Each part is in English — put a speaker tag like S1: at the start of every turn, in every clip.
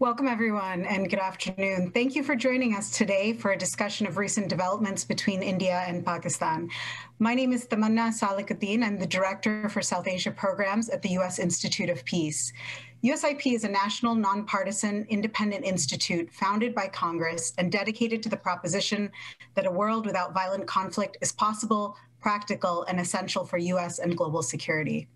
S1: Welcome, everyone, and good afternoon. Thank you for joining us today for a discussion of recent developments between India and Pakistan. My name is Tamanna Salikuddin. I'm the Director for South Asia Programs at the U.S. Institute of Peace. USIP is a national, nonpartisan, independent institute founded by Congress and dedicated to the proposition that a world without violent conflict is possible, practical, and essential for U.S. and global security.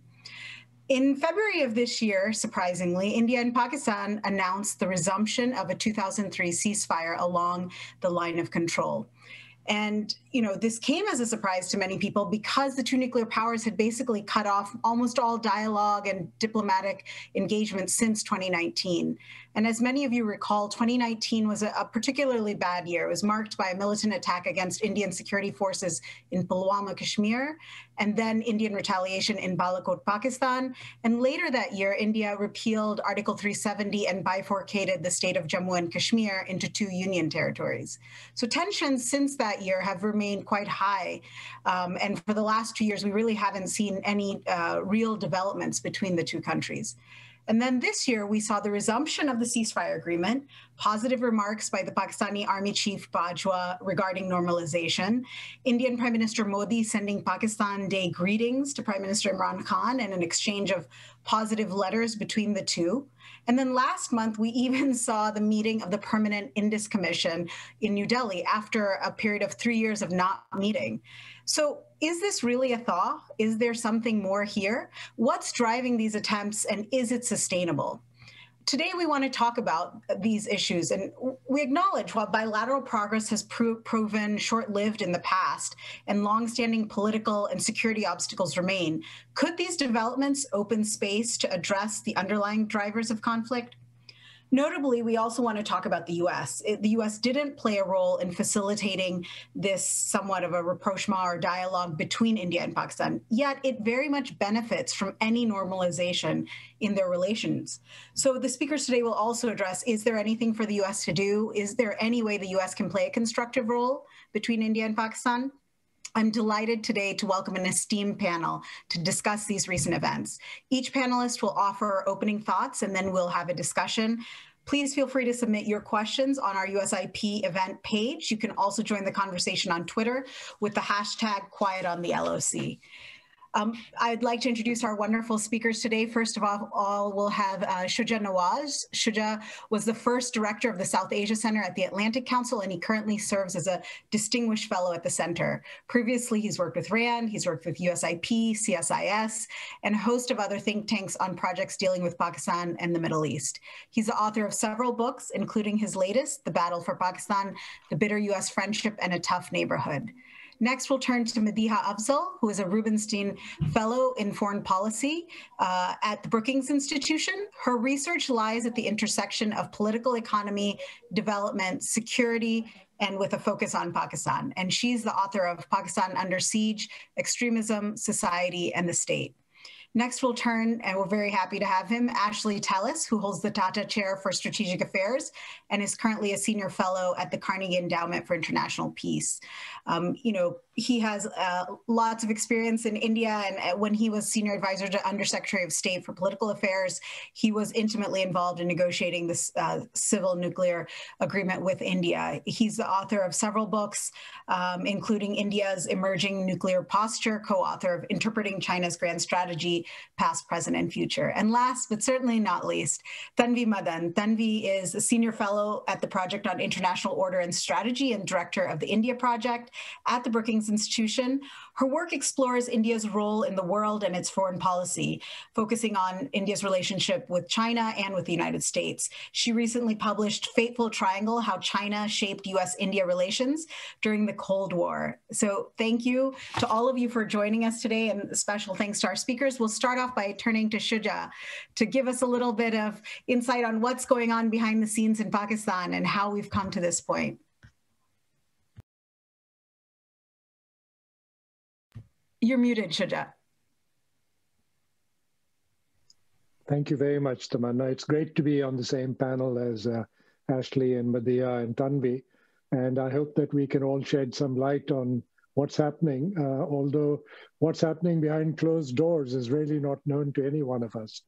S1: In February of this year, surprisingly, India and Pakistan announced the resumption of a 2003 ceasefire along the line of control. And you know, this came as a surprise to many people because the two nuclear powers had basically cut off almost all dialogue and diplomatic engagement since 2019. And as many of you recall, 2019 was a, a, particularly bad year. It was marked by a militant attack against Indian security forces in Pulwama, Kashmir, and then Indian retaliation in Balakot, Pakistan. And later that year, India repealed Article 370 and bifurcated the state of Jammu and Kashmir into two union territories. So tensions since that year have remained quite high. Um, and for the last two years, we really haven't seen any uh, real developments between the two countries. And then this year, we saw the resumption of the ceasefire agreement, positive remarks by the Pakistani Army Chief Bajwa regarding normalization, Indian Prime Minister Modi sending Pakistan Day greetings to Prime Minister Imran Khan, and an exchange of positive letters between the two. And then last month, we even saw the meeting of the Permanent Indus Commission in New Delhi after a period of three years of not meeting. So is this really a thaw? Is there something more here? What's driving these attempts and is it sustainable? Today, we want to talk about these issues, and we acknowledge while bilateral progress has pro proven short lived in the past and longstanding political and security obstacles remain, could these developments open space to address the underlying drivers of conflict? Notably, we also want to talk about the US. It, the US didn't play a role in facilitating this somewhat of a rapprochement or dialogue between India and Pakistan, yet it very much benefits from any normalization in their relations. So the speakers today will also address, is there anything for the US to do? Is there any way the US can play a constructive role between India and Pakistan? I'm delighted today to welcome an esteemed panel to discuss these recent events. Each panelist will offer opening thoughts and then we'll have a discussion. Please feel free to submit your questions on our USIP event page. You can also join the conversation on Twitter with the hashtag Quiet on the LOC. Um, I'd like to introduce our wonderful speakers today. First of all, all we'll have uh, Shuja Nawaz. Shuja was the first director of the South Asia Center at the Atlantic Council, and he currently serves as a distinguished fellow at the center. Previously, he's worked with RAND, he's worked with USIP, CSIS, and a host of other think tanks on projects dealing with Pakistan and the Middle East. He's the author of several books, including his latest, The Battle for Pakistan, The Bitter U.S. Friendship, and a Tough Neighborhood. Next, we'll turn to Madiha Afzal, who is a Rubenstein Fellow in Foreign Policy uh, at the Brookings Institution. Her research lies at the intersection of political economy, development, security, and with a focus on Pakistan. And she's the author of Pakistan Under Siege, Extremism, Society, and the State. Next, we'll turn, and we're very happy to have him, Ashley Tellis, who holds the Tata Chair for Strategic Affairs and is currently a senior fellow at the Carnegie Endowment for International Peace. Um, you know, he has uh, lots of experience in India, and uh, when he was senior advisor to Undersecretary of State for Political Affairs, he was intimately involved in negotiating this uh, civil nuclear agreement with India. He's the author of several books, um, including India's Emerging Nuclear Posture, co-author of Interpreting China's Grand Strategy past, present, and future. And last, but certainly not least, Tanvi Madan. Tanvi is a senior fellow at the Project on International Order and Strategy and director of the India Project at the Brookings Institution. Her work explores India's role in the world and its foreign policy, focusing on India's relationship with China and with the United States. She recently published Fateful Triangle, How China Shaped US-India Relations During the Cold War. So thank you to all of you for joining us today and special thanks to our speakers. We'll start off by turning to Shuja to give us a little bit of insight on what's going on behind the scenes in Pakistan and how we've come to this point. You're muted, Shuja.
S2: Thank you very much, Tamanna. It's great to be on the same panel as uh, Ashley and Madiha and Tanvi. And I hope that we can all shed some light on what's happening, uh, although what's happening behind closed doors is really not known to any one of us.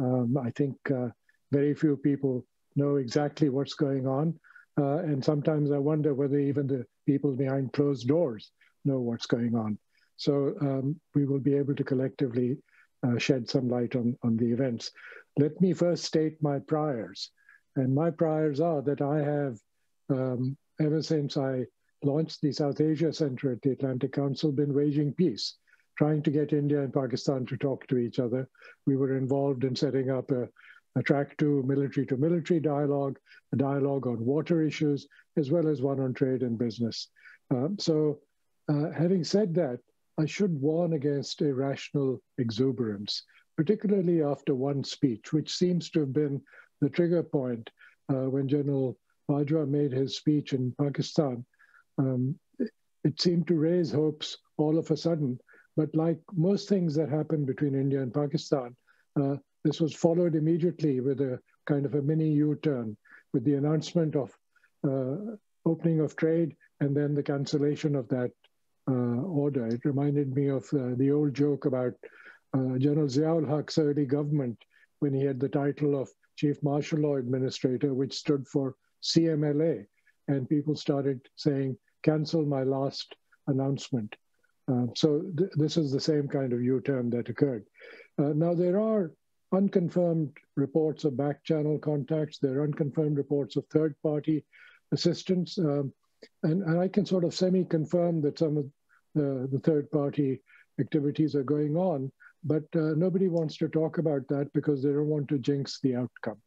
S2: Um, I think uh, very few people know exactly what's going on. Uh, and sometimes I wonder whether even the people behind closed doors know what's going on. So um, we will be able to collectively uh, shed some light on, on the events. Let me first state my priors. And my priors are that I have, um, ever since I launched the South Asia Center at the Atlantic Council, been waging peace, trying to get India and Pakistan to talk to each other. We were involved in setting up a, a track to military to military dialogue, a dialogue on water issues, as well as one on trade and business. Um, so, uh, having said that, I should warn against irrational exuberance, particularly after one speech, which seems to have been the trigger point uh, when General Bajwa made his speech in Pakistan. Um, it seemed to raise hopes all of a sudden. But like most things that happen between India and Pakistan, uh, this was followed immediately with a kind of a mini U-turn, with the announcement of uh, opening of trade and then the cancellation of that order. It reminded me of uh, the old joke about uh, General Ziaul Haq's early government when he had the title of Chief Martial Law Administrator, which stood for CMLA. And people started saying, cancel my last announcement. Uh, so th this is the same kind of U-turn that occurred. Uh, now, there are unconfirmed reports of back channel contacts. There are unconfirmed reports of third party assistance. Um, and, and, I can sort of semi confirm that some of the, the third party activities are going on, but uh, nobody wants to talk about that because they don't want to jinx the outcome.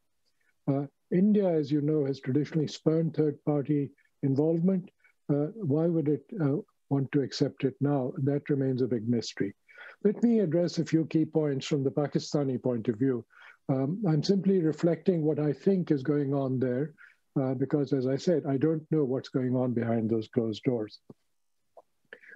S2: Uh, India, as you know, has traditionally spurned third party involvement. Uh, why would it uh, want to accept it now? That remains a big mystery. Let me address a few key points from the Pakistani point of view. Um, I'm simply reflecting what I think is going on there, uh, because as I said, I don't know what's going on behind those closed doors.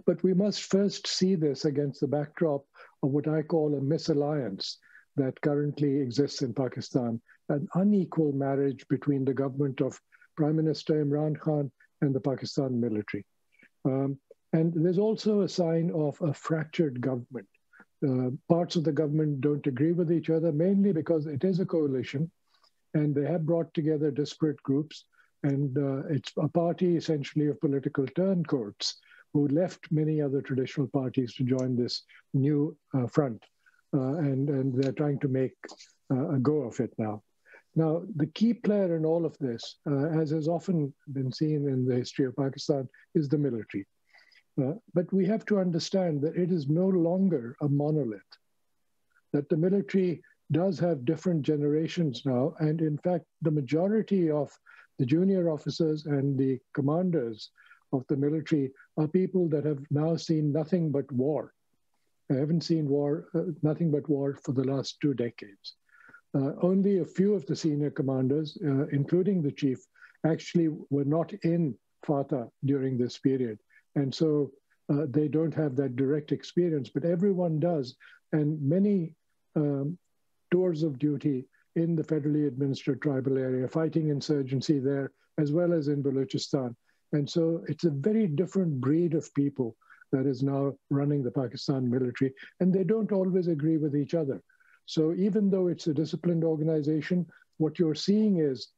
S2: But we must first see this against the backdrop of what I call a misalliance that currently exists in Pakistan, an unequal marriage between the government of Prime Minister Imran Khan and the Pakistan military. Um, and there's also a sign of a fractured government. Uh, parts of the government don't agree with each other, mainly because it is a coalition and they have brought together disparate groups. And uh, it's a party essentially of political turncoats who left many other traditional parties to join this new uh, front. Uh, and, and they're trying to make uh, a go of it now. Now, the key player in all of this, uh, as has often been seen in the history of Pakistan, is the military. Uh, but we have to understand that it is no longer a monolith, that the military does have different generations now. And in fact, the majority of the junior officers and the commanders of the military are people that have now seen nothing but war. I haven't seen war, uh, nothing but war for the last two decades. Uh, only a few of the senior commanders, uh, including the chief, actually were not in FATA during this period. And so uh, they don't have that direct experience, but everyone does. And many um, tours of duty in the federally administered tribal area, fighting insurgency there, as well as in Balochistan, and so it's a very different breed of people that is now running the Pakistan military, and they don't always agree with each other. So even though it's a disciplined organization, what you're seeing is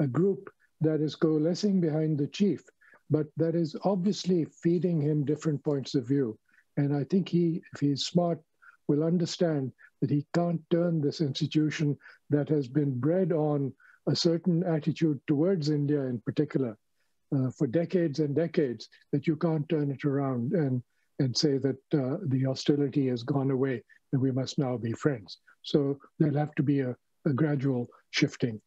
S2: a group that is coalescing behind the chief, but that is obviously feeding him different points of view. And I think he, if he's smart, will understand that he can't turn this institution that has been bred on a certain attitude towards India in particular uh, for decades and decades that you can't turn it around and, and say that uh, the hostility has gone away and we must now be friends. So there'll have to be a, a gradual shifting.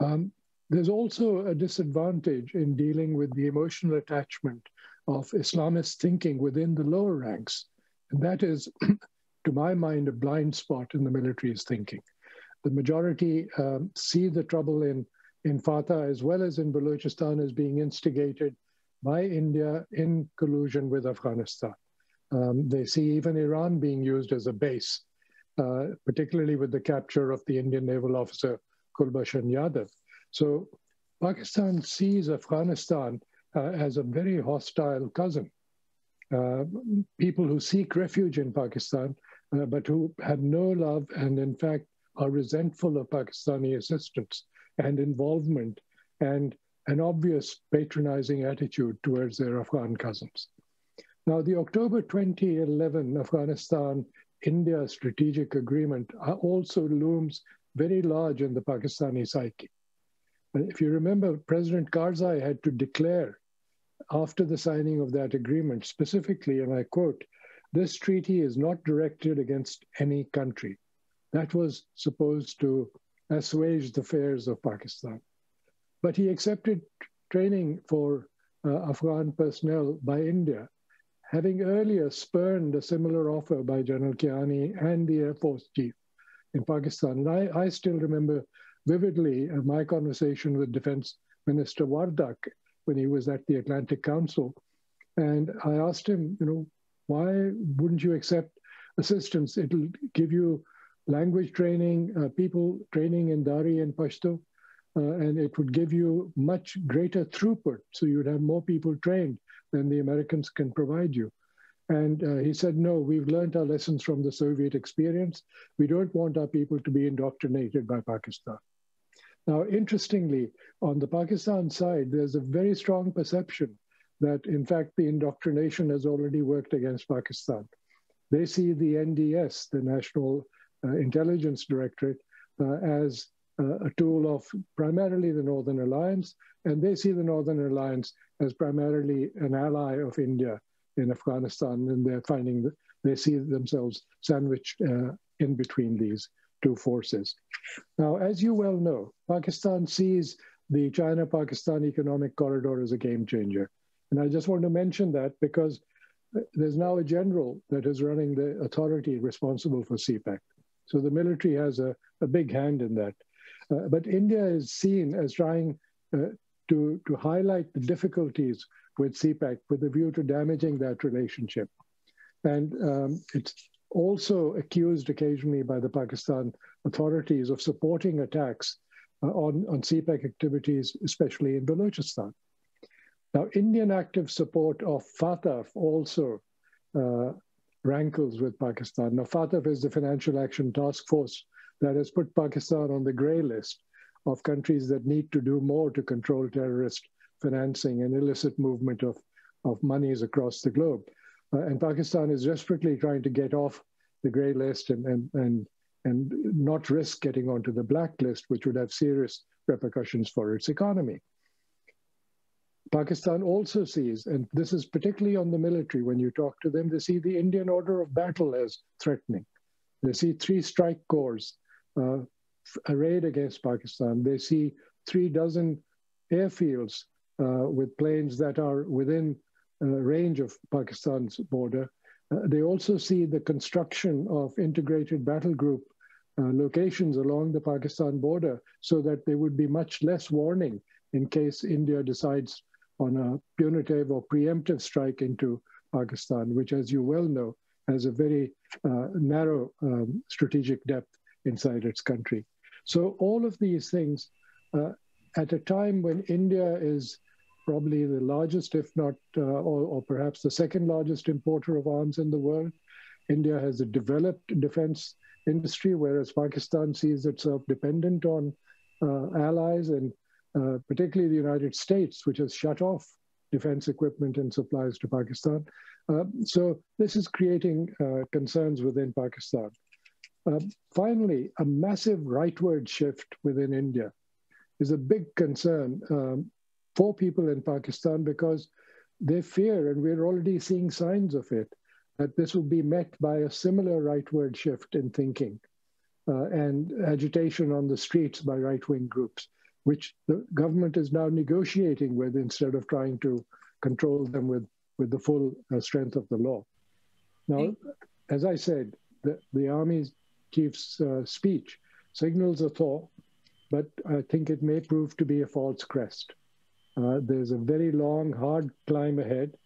S2: Um, there's also a disadvantage in dealing with the emotional attachment of Islamist thinking within the lower ranks. And that is, to my mind, a blind spot in the military's thinking. The majority um, see the trouble in in FATA as well as in Balochistan as being instigated by India in collusion with Afghanistan. Um, they see even Iran being used as a base, uh, particularly with the capture of the Indian naval officer Kulbhushan Yadav. So Pakistan sees Afghanistan uh, as a very hostile cousin. Uh, people who seek refuge in Pakistan, uh, but who have no love and, in fact, are resentful of Pakistani assistance and involvement and an obvious patronizing attitude towards their Afghan cousins. Now, the October 2011 Afghanistan India strategic agreement also looms very large in the Pakistani psyche. If you remember, President Karzai had to declare after the signing of that agreement, specifically, and I quote, this treaty is not directed against any country. That was supposed to assuage the fears of Pakistan. But he accepted training for uh, Afghan personnel by India, having earlier spurned a similar offer by General Kayani and the Air Force chief in Pakistan. And I, I still remember vividly uh, my conversation with Defense Minister Wardak when he was at the Atlantic Council. And I asked him, you know, why wouldn't you accept assistance? It'll give you language training, uh, people training in Dari and Pashto, uh, and it would give you much greater throughput. So you'd have more people trained than the Americans can provide you. And uh, he said, no, we've learned our lessons from the Soviet experience. We don't want our people to be indoctrinated by Pakistan. Now, interestingly, on the Pakistan side, there's a very strong perception that, in fact, the indoctrination has already worked against Pakistan. They see the NDS, the National uh, Intelligence Directorate, uh, as uh, a tool of primarily the Northern Alliance, and they see the Northern Alliance as primarily an ally of India in Afghanistan, and they're finding that they see themselves sandwiched uh, in between these two forces. Now, as you well know, Pakistan sees the China Pakistan economic corridor as a game changer. And I just want to mention that because there's now a general that is running the authority responsible for CPEC. So the military has a, a big hand in that. Uh, but India is seen as trying uh, to, to highlight the difficulties with CPEC with a view to damaging that relationship. And um, it's also accused occasionally by the Pakistan authorities of supporting attacks uh, on, on CPEC activities, especially in Balochistan. Now, Indian active support of FATF also uh, rankles with Pakistan. Now, FATF is the Financial Action Task Force that has put Pakistan on the gray list of countries that need to do more to control terrorist financing and illicit movement of, of monies across the globe. Uh, and Pakistan is desperately trying to get off the gray list and, and, and, and not risk getting onto the blacklist, which would have serious repercussions for its economy. Pakistan also sees, and this is particularly on the military, when you talk to them, they see the Indian order of battle as threatening. They see three strike corps uh, arrayed against Pakistan. They see three dozen airfields uh, with planes that are within uh, range of Pakistan's border. Uh, they also see the construction of integrated battle group uh, locations along the Pakistan border so that there would be much less warning in case India decides on a punitive or preemptive strike into Pakistan, which, as you well know, has a very uh, narrow um, strategic depth inside its country. So, all of these things, uh, at a time when India is probably the largest, if not, uh, or, or, perhaps the second largest importer of arms in the world, India has a developed defense industry, whereas Pakistan sees itself dependent on uh, allies and uh, particularly the United States, which has shut off defense equipment and supplies to Pakistan. Uh, so this is creating uh, concerns within Pakistan. Uh, finally, a massive rightward shift within India is a big concern um, for people in Pakistan because they fear, and we're already seeing signs of it, that this will be met by a similar rightward shift in thinking uh, and agitation on the streets by right wing groups, which the government is now negotiating with instead of trying to control them with with the full uh, strength of the law. Now, as I said, the, the Army chief's uh, speech signals a thaw, but I think it may prove to be a false crest. Uh, there's a very long, hard climb ahead,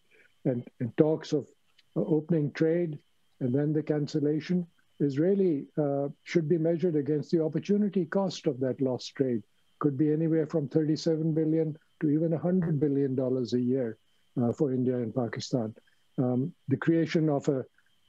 S2: and, and talks of uh, opening trade and then the cancellation is really uh, should be measured against the opportunity cost of that lost trade. Could be anywhere from 37 billion to even 100 billion dollars a year uh, for India and Pakistan. Um, the creation of a,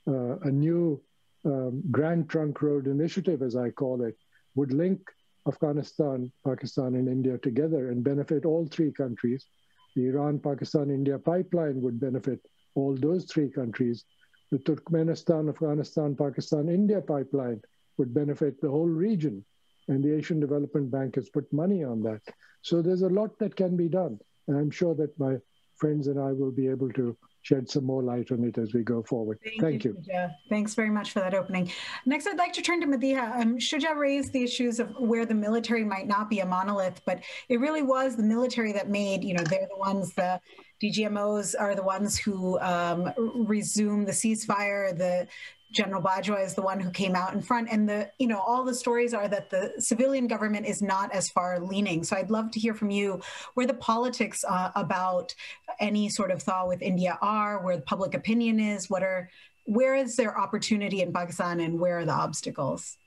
S2: uh, a new um, Grand Trunk Road initiative, as I call it, would link Afghanistan, Pakistan, and India together and benefit all three countries. The Iran Pakistan India pipeline would benefit all those three countries. The Turkmenistan, Afghanistan, Pakistan, India pipeline would benefit the whole region. And the Asian Development Bank has put money on that. So there's a lot that can be done. And I'm sure that my friends and I will be able to shed some more light on it as we go forward. Thank, Thank you.
S1: you. Thanks very much for that opening. Next, I'd like to turn to Madiha. Um, Shuja raised the issues of where the military might not be a monolith, but it really was the military that made, you know, they're the ones, the DGMOs are the ones who um, resume the ceasefire. The General Bajwa is the one who came out in front. And the, you know, all the stories are that the civilian government is not as far leaning. So I'd love to hear from you where the politics uh, about any sort of thaw with India are, where the public opinion is, what are, where is there opportunity in Pakistan and where are the obstacles?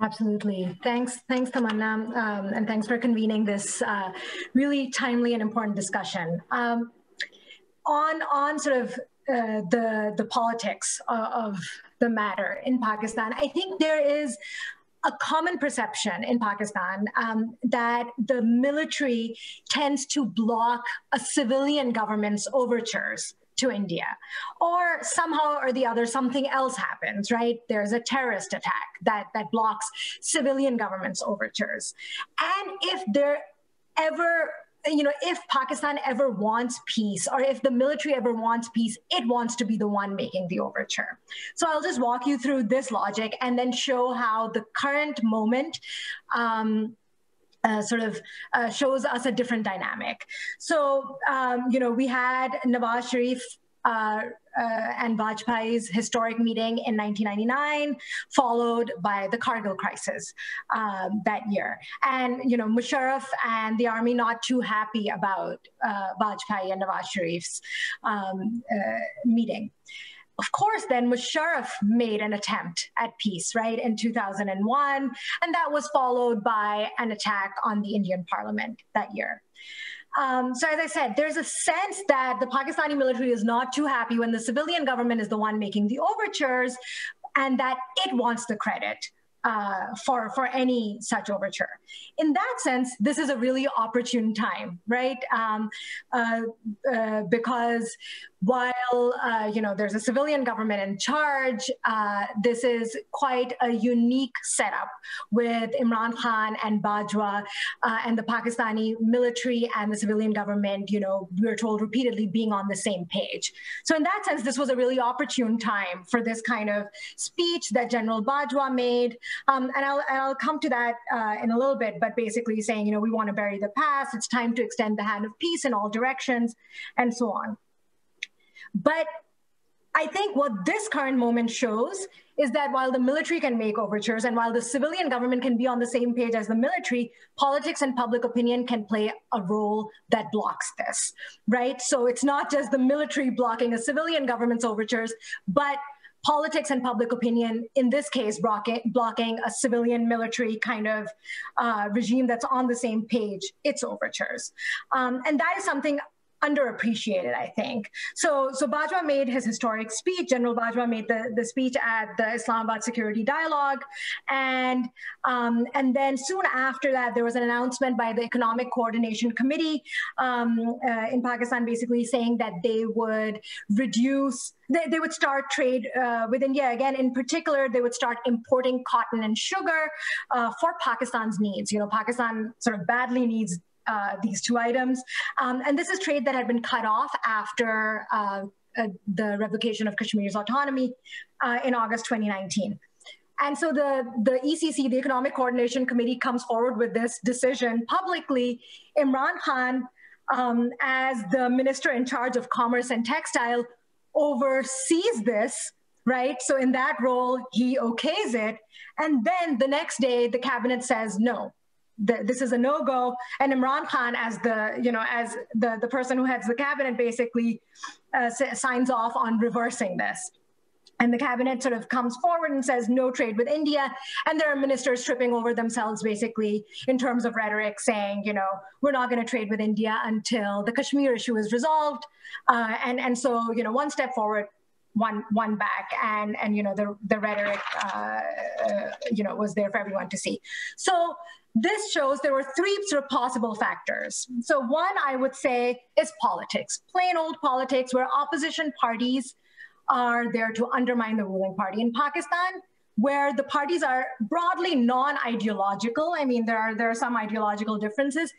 S3: Absolutely. Thanks, thanks, Tamanna, um, and thanks for convening this uh, really timely and important discussion. Um, on, on sort of uh, the, the politics uh, of the matter in Pakistan, I think there is a common perception in Pakistan um, that the military tends to block a civilian government's overtures to India. Or somehow or the other, something else happens, right? There's a terrorist attack that, that blocks civilian government's overtures. And if there ever you know, if Pakistan ever wants peace or if the military ever wants peace, it wants to be the one making the overture. So I'll just walk you through this logic and then show how the current moment um, uh, sort of uh, shows us a different dynamic. So, um, you know, we had Nawaz Sharif uh, uh, and Vajpayee's historic meeting in 1999, followed by the Kargil crisis um, that year. And, you know, Musharraf and the army not too happy about uh, Vajpayee and Nawaz Sharif's um, uh, meeting. Of course, then Musharraf made an attempt at peace, right, in 2001, and that was followed by an attack on the Indian parliament that year. Um, so as I said, there's a sense that the Pakistani military is not too happy when the civilian government is the one making the overtures and that it wants the credit uh, for, for any such overture. In that sense, this is a really opportune time, right? Um, uh, uh, because while uh, you know there's a civilian government in charge, uh, this is quite a unique setup with Imran Khan and Bajwa uh, and the Pakistani military and the civilian government. You know, we're told repeatedly being on the same page. So in that sense, this was a really opportune time for this kind of speech that General Bajwa made, um, and I'll I'll come to that uh, in a little bit. But basically saying, you know, we want to bury the past. It's time to extend the hand of peace in all directions, and so on. But I think what this current moment shows is that while the military can make overtures and while the civilian government can be on the same page as the military, politics and public opinion can play a role that blocks this, right? So it's not just the military blocking a civilian government's overtures, but politics and public opinion, in this case, blocking, a civilian military kind of uh, regime that's on the same page, its overtures. Um, and that is something underappreciated, I think. So, so Bajwa made his historic speech. General Bajwa made the, the speech at the Islamabad Security Dialogue, and um, and then soon after that, there was an announcement by the Economic Coordination Committee um, uh, in Pakistan, basically saying that they would reduce. They, they would start trade uh, with India again. In particular, they would start importing cotton and sugar uh, for Pakistan's needs. You know, Pakistan sort of badly needs uh, these two items. Um, and this is trade that had been cut off after uh, uh, the revocation of Kashmir's autonomy uh, in August 2019. And so the, the ECC, the Economic Coordination Committee, comes forward with this decision publicly. Imran Khan, um, as the minister in charge of commerce and textile, oversees this right? So in that role, he okays it. And then the next day, the cabinet says, no, the, this is a no-go. And Imran Khan, as the you know as the the person who heads the cabinet, basically uh, signs off on reversing this. And the cabinet sort of comes forward and says no trade with India. And there are ministers tripping over themselves, basically, in terms of rhetoric, saying, you know, we're not going to trade with India until the Kashmir issue is resolved. Uh, and, and so, you know, one step forward, one one back, and and you know the the rhetoric, uh, uh, you know, was there for everyone to see. So this shows there were three sort of possible factors. So one, I would say, is politics, plain old politics, where opposition parties are there to undermine the ruling party. In Pakistan, where the parties are broadly non-ideological, I mean, there are there are some ideological differences,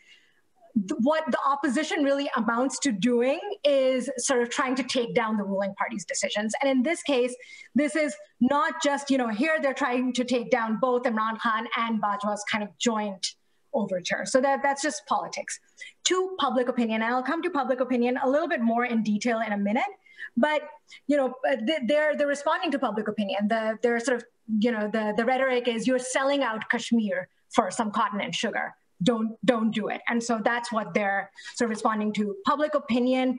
S3: what the opposition really amounts to doing is sort of trying to take down the ruling party's decisions. And in this case, this is not just, you know, here they're trying to take down both Imran Khan and Bajwa's kind of joint overture. So that, that's just politics. To public opinion, and I'll come to public opinion a little bit more in detail in a minute. But you know, uh, they're they're responding to public opinion. The they're sort of you know the the rhetoric is you're selling out Kashmir for some cotton and sugar don't don't do it. And so that's what they're sort of responding to. Public opinion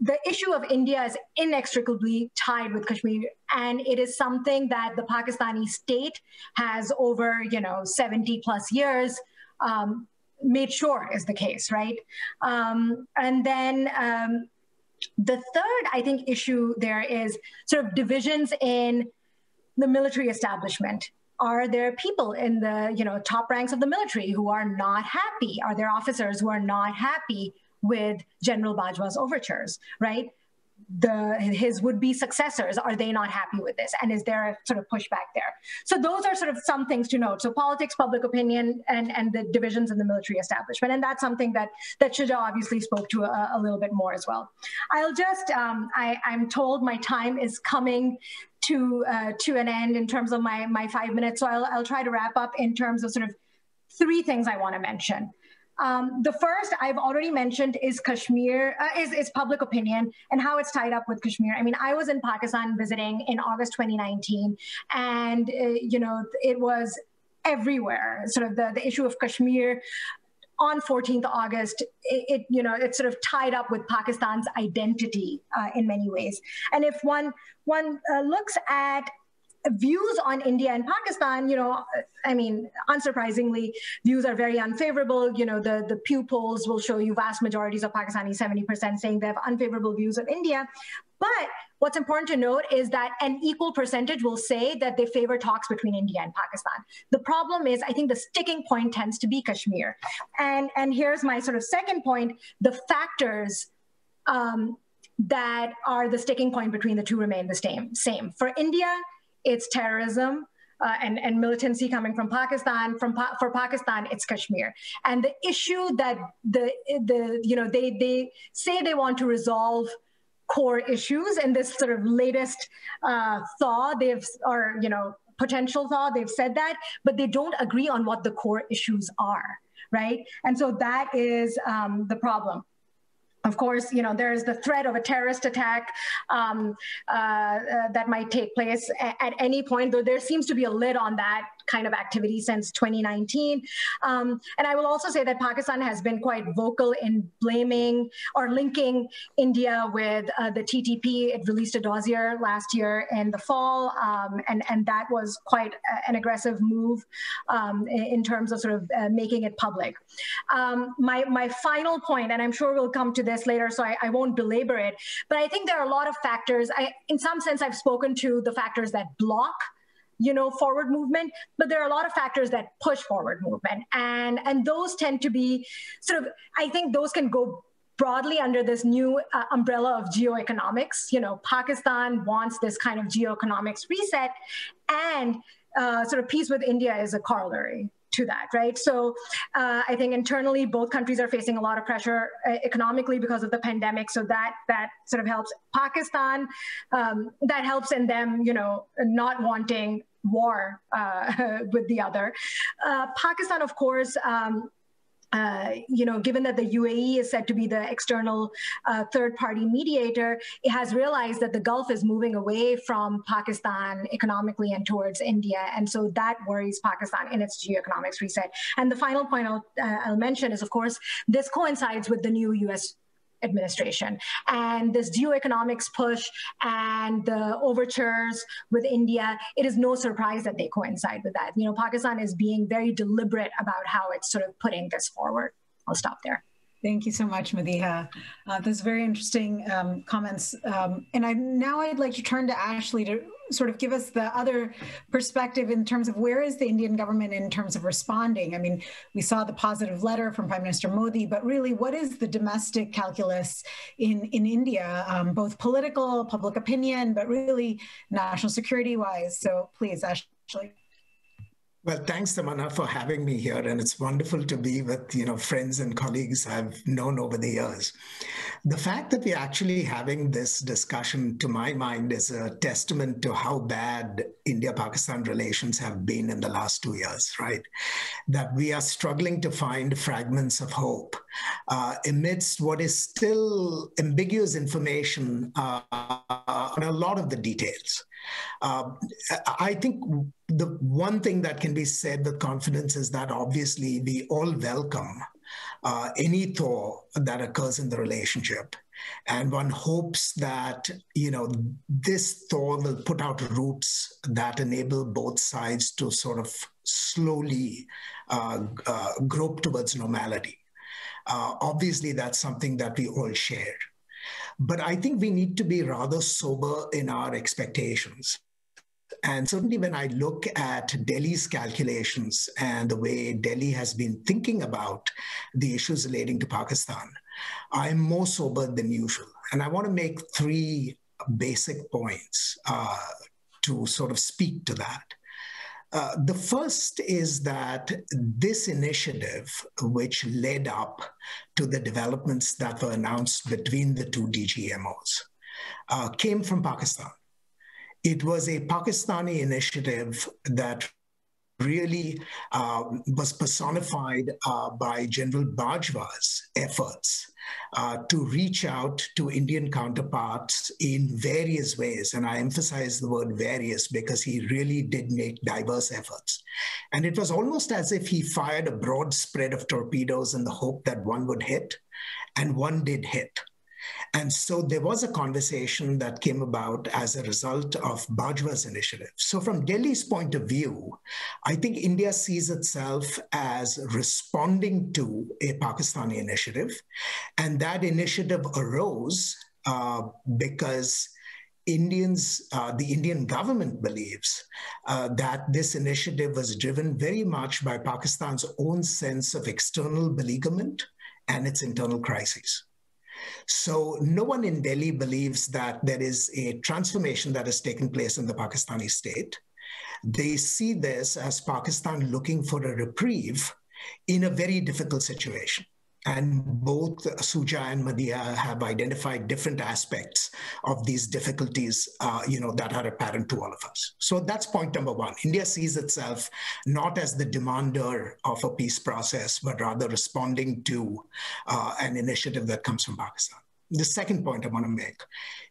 S3: the issue of India is inextricably tied with Kashmir, and it is something that the Pakistani state has over, you know, 70 plus years um, made sure is the case, right? Um, and then um, the third, I think, issue there is sort of divisions in the military establishment are there people in the you know top ranks of the military who are not happy? Are there officers who are not happy with general bajwa's overtures right? The his would-be successors are they not happy with this? And is there a sort of pushback there? So those are sort of some things to note. So politics public opinion and and the divisions in the military establishment. And that's something that that Shuja obviously spoke to a, a little bit more as well. I'll just um, I, i'm told my time is coming to uh, to an end in terms of my my five minutes so I'll, I'll try to wrap up in terms of sort of three things i want to mention um, the first I've already mentioned is Kashmir, uh, is, is public opinion and how it's tied up with Kashmir. I mean, I was in Pakistan visiting in August 2019, and, uh, you know, it was everywhere, sort of the, the issue of Kashmir on 14th August, it, it, you know it's sort of tied up with Pakistan's identity uh, in many ways. And if one one uh, looks at views on India and Pakistan, you know, I mean, unsurprisingly, views are very unfavorable. You know, the, the Pew polls will show you vast majorities of Pakistanis, 70% saying they have unfavorable views of India. But what's important to note is that an equal percentage will say that they favor talks between India and Pakistan. The problem is, I think the sticking point tends to be Kashmir. And, and here's my sort of second point, the factors um, that are the sticking point between the two remain the same. Same. For India, it's terrorism. Uh, and, and militancy coming from Pakistan. From pa for Pakistan, it's Kashmir. And the issue that the the you know they they say they want to resolve core issues in this sort of latest uh, thaw. They've or you know potential thaw. They've said that, but they don't agree on what the core issues are, right? And so that is um, the problem. Of course, you know, there's the threat of a terrorist attack um, uh, uh, that might take place at, at any point, though there seems to be a lid on that kind of activity since 2019. Um, and I will also say that Pakistan has been quite vocal in blaming or linking India with uh, the TTP. It released a dossier last year in the fall, um, and, and that was quite an aggressive move um, in terms of sort of uh, making it public. Um, my, my final point, and I'm sure we'll come to this later, so I, I won't belabor it, but I think there are a lot of factors. I, in some sense, I've spoken to the factors that block you know forward movement but there are a lot of factors that push forward movement and and those tend to be sort of i think those can go broadly under this new uh, umbrella of geoeconomics you know pakistan wants this kind of geoeconomics reset and uh, sort of peace with india is a corollary to that, right? So uh, I think internally, both countries are facing a lot of pressure uh, economically because of the pandemic. So that that sort of helps Pakistan. Um, that helps in them, you know, not wanting war uh, with the other. Uh, Pakistan, of course, um, uh, you know, given that the UAE is said to be the external uh, third party mediator, it has realized that the Gulf is moving away from Pakistan economically and towards India. And so that worries Pakistan in its geoeconomics reset. And the final point I'll, uh, I'll mention is, of course, this coincides with the new US administration. And this geoeconomics push and the overtures with India, it is no surprise that they coincide with that. You know, Pakistan is being very deliberate about how it's sort of putting this forward. I'll stop there.
S1: Thank you so much, Madiha. Uh, those very interesting um, comments. Um, and I now I'd like to turn to Ashley to sort of give us the other perspective in terms of where is the Indian government in terms of responding? I mean, we saw the positive letter from Prime Minister Modi, but really, what is the domestic calculus in, in India, um, both political, public opinion, but really national security wise? So please, Ashley.
S4: Well, thanks, Tamanna, for having me here. And it's wonderful to be with, you know, friends and colleagues I've known over the years. The fact that we're actually having this discussion, to my mind, is a testament to how bad India-Pakistan relations have been in the last two years, right? That we are struggling to find fragments of hope uh, amidst what is still ambiguous information uh, on a lot of the details. Uh, I think the one thing that can be said with confidence is that obviously we all welcome uh, any thaw that occurs in the relationship. And one hopes that, you know, this thaw will put out roots that enable both sides to sort of slowly uh, uh, grope towards normality. Uh, obviously, that's something that we all share. But I think we need to be rather sober in our expectations. And certainly, when I look at Delhi's calculations and the way Delhi has been thinking about the issues relating to Pakistan, I'm more sober than usual. And I want to make three basic points uh, to sort of speak to that. Uh, the first is that this initiative, which led up to the developments that were announced between the two DGMOs, uh, came from Pakistan. It was a Pakistani initiative that really uh, was personified uh, by General Bajwa's efforts uh, to reach out to Indian counterparts in various ways. And I emphasize the word various because he really did make diverse efforts. And it was almost as if he fired a broad spread of torpedoes in the hope that one would hit, and one did hit. And so there was a conversation that came about as a result of Bajwa's initiative. So, from Delhi's point of view, I think India sees itself as responding to a Pakistani initiative. And that initiative arose uh, because Indians, uh, the Indian government believes uh, that this initiative was driven very much by Pakistan's own sense of external beleaguerment and its internal crises. So no one in Delhi believes that there is a transformation that has taken place in the Pakistani state. They see this as Pakistan looking for a reprieve in a very difficult situation. And both Shuja and Madiha have identified different aspects of these difficulties, uh, you know, that are apparent to all of us. So that's point number one. India sees itself not as the demander of a peace process, but rather responding to uh, an initiative that comes from Pakistan. The second point I want to make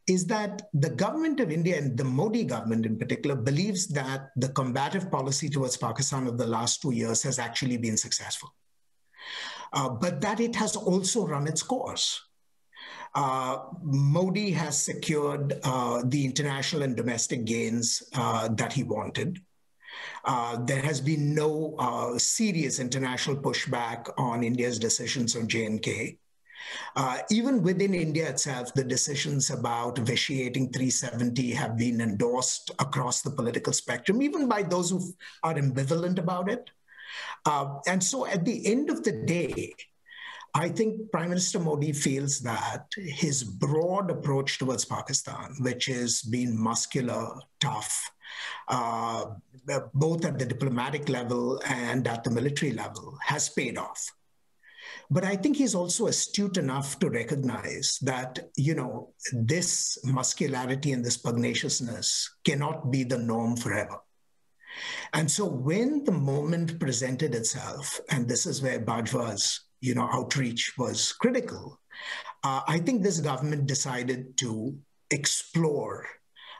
S4: is that the government of India and the Modi government in particular believes that the combative policy towards Pakistan of the last two years has actually been successful uh, but that it has also run its course. Uh, Modi has secured uh, the international and domestic gains uh, that he wanted. Uh, there has been no serious international pushback on India's decisions on J&K. Uh, even within India itself, the decisions about vitiating 370 have been endorsed across the political spectrum, even by those who are ambivalent about it. Uh, and so at the end of the day, I think Prime Minister Modi feels that his broad approach towards Pakistan, which has been muscular, tough, uh, both at the diplomatic level and at the military level, has paid off. But I think he's also astute enough to recognize that, you know, this muscularity and this pugnaciousness cannot be the norm forever. And so when the moment presented itself, and this is where Bajwa's you know, outreach was critical, uh, I think this government decided to explore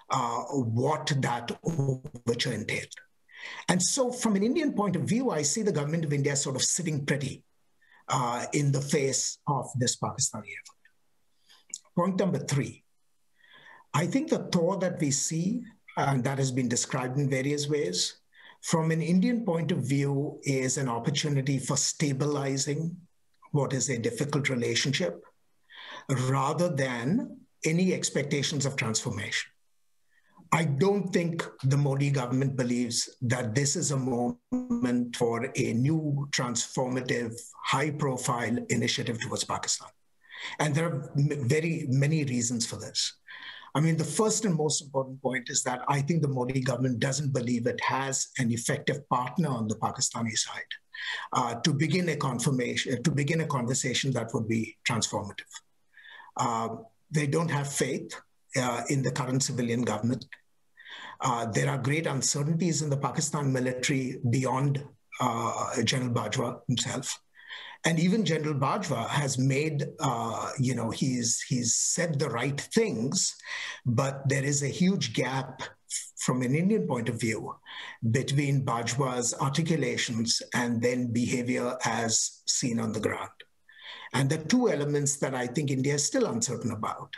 S4: uh, what that overture entailed. And so, from an Indian point of view, I see the government of India sort of sitting pretty uh, in the face of this Pakistani effort. Point number three I think the thaw that we see and that has been described in various ways. From an Indian point of view, is an opportunity for stabilizing what is a difficult relationship rather than any expectations of transformation. I don't think the Modi government believes that this is a moment for a new transformative, high profile initiative towards Pakistan. And there are very many reasons for this. I mean, the first and most important point is that I think the Modi government doesn't believe it has an effective partner on the Pakistani side uh, to begin a confirmation, to begin a conversation that would be transformative. Uh, they don't have faith uh, in the current civilian government. Uh, there are great uncertainties in the Pakistan military beyond uh, General Bajwa himself. And even General Bajwa has made, uh, you know, he's, he's said the right things, but there is a huge gap from an Indian point of view between Bajwa's articulations and then behavior as seen on the ground. And the two elements that I think India is still uncertain about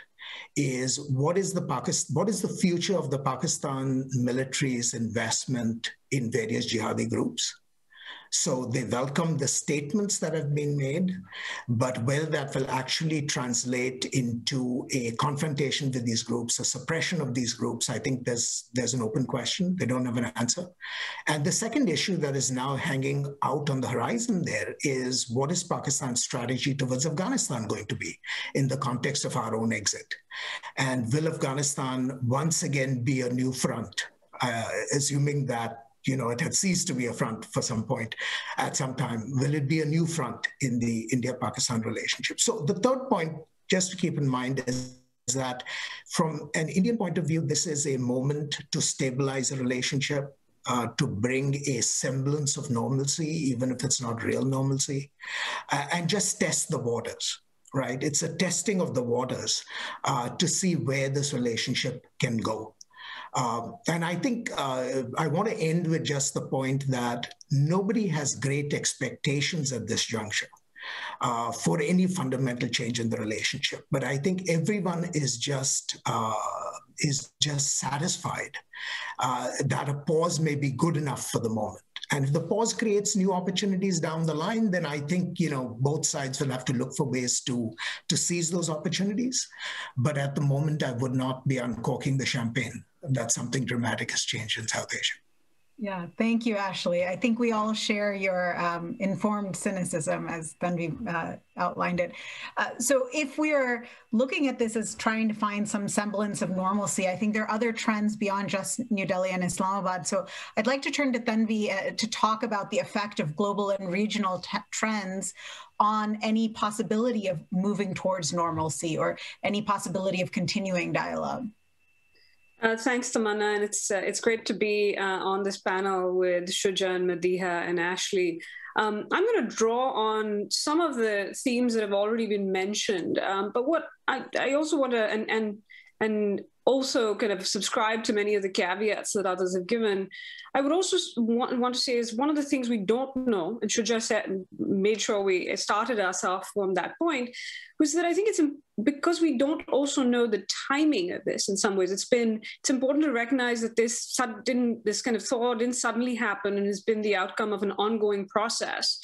S4: is what is the Pakistan, what is the future of the Pakistan military's investment in various jihadi groups? So they welcome the statements that have been made, but whether that will actually translate into a confrontation with these groups, a suppression of these groups, I think there's there's an open question. They don't have an answer. And the second issue that is now hanging out on the horizon there is what is Pakistan's strategy towards Afghanistan going to be in the context of our own exit? And will Afghanistan once again be a new front? Uh, assuming that you know, it had ceased to be a front for some point at some time. Will it be a new front in the India-Pakistan relationship? So the third point, just to keep in mind, is that from an Indian point of view, this is a moment to stabilize a relationship, uh, to bring a semblance of normalcy, even if it's not real normalcy, uh, and just test the waters, right? It's a testing of the waters uh, to see where this relationship can go. Um, and I think uh, I want to end with just the point that nobody has great expectations at this juncture. Uh, for any fundamental change in the relationship, but I think everyone is just uh, is just satisfied uh, that a pause may be good enough for the moment. And if the pause creates new opportunities down the line, then I think you know both sides will have to look for ways to to seize those opportunities. But at the moment, I would not be uncorking the champagne that something dramatic has changed in South Asia.
S1: Yeah, thank you, Ashley. I think we all share your um, informed cynicism as Tanvi uh, outlined it. Uh, so if we are looking at this as trying to find some semblance of normalcy, I think there are other trends beyond just New Delhi and Islamabad. So I'd like to turn to Tanvi uh, to talk about the effect of global and regional trends on any possibility of moving towards normalcy or any possibility of continuing dialogue.
S5: Uh, thanks, Tamanna, and it's uh, it's great to be uh, on this panel with Shuja and Madiha and Ashley. Um, I'm going to draw on some of the themes that have already been mentioned, um, but what I, I also want to and and and also kind of subscribe to many of the caveats that others have given. I would also want, want to say is one of the things we don't know, and Shuja said, made sure we started us off from that point, was that I think it's because we don't also know the timing of this in some ways. It's been, it's important to recognize that this sudden, didn't this kind of thaw didn't suddenly happen and has been the outcome of an ongoing process.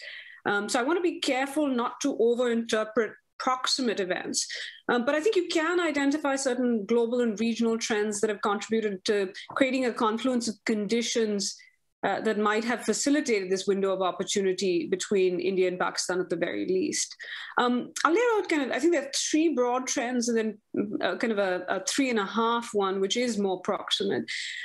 S5: Um, so I want to be careful not to overinterpret proximate events. Um, but I think you can identify certain global and regional trends that have contributed to creating a confluence of conditions uh, that might have facilitated this window of opportunity between India and Pakistan at the very least. Um, I'll lay out kind of, I think there are three broad trends and then uh, kind of a, a, three and a half one, which is more proximate.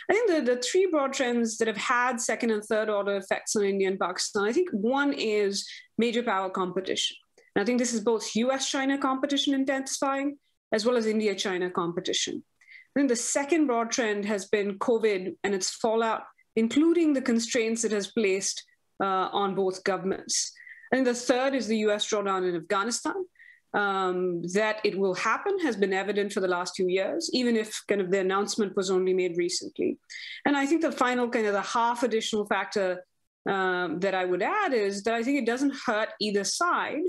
S5: I think the, the three broad trends that have had second and third order effects on India and Pakistan, I think one is major power competition. And I think this is both US China competition intensifying as well as India China competition. Then the second broad trend has been COVID and its fallout, including the constraints it has placed uh, on both governments. And the third is the US drawdown in Afghanistan. Um, that it will happen has been evident for the last few years, even if kind of the announcement was only made recently. And I think the final kind of the half additional factor um, that I would add is that I think it doesn't hurt either side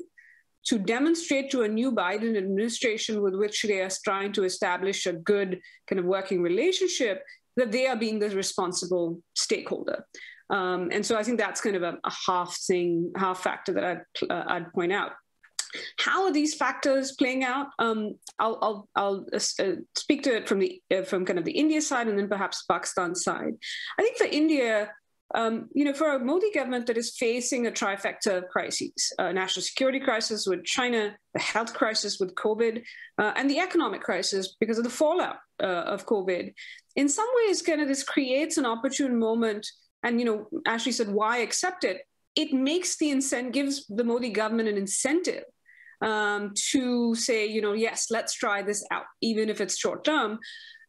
S5: to demonstrate to a new Biden administration with which they are trying to establish a good kind of working relationship that they are being the responsible stakeholder. Um, and so I think that's kind of a, a half thing, half factor that I'd, uh, I'd point out. how are these factors playing out? Um, I'll, I'll, I'll uh, uh, speak to it from the uh, from kind of the India side and then perhaps Pakistan side. I think for India, um, you know, for a Modi government that is facing a trifecta of crises, a national security crisis with China, the health crisis with COVID, uh, and the economic crisis because of the fallout uh, of COVID, in some ways, kind of this creates an opportune moment. And, you know, Ashley said, why accept it? It makes the incentive, gives the Modi government an incentive um, to say, you know, yes, let's try this out, even if it's short term.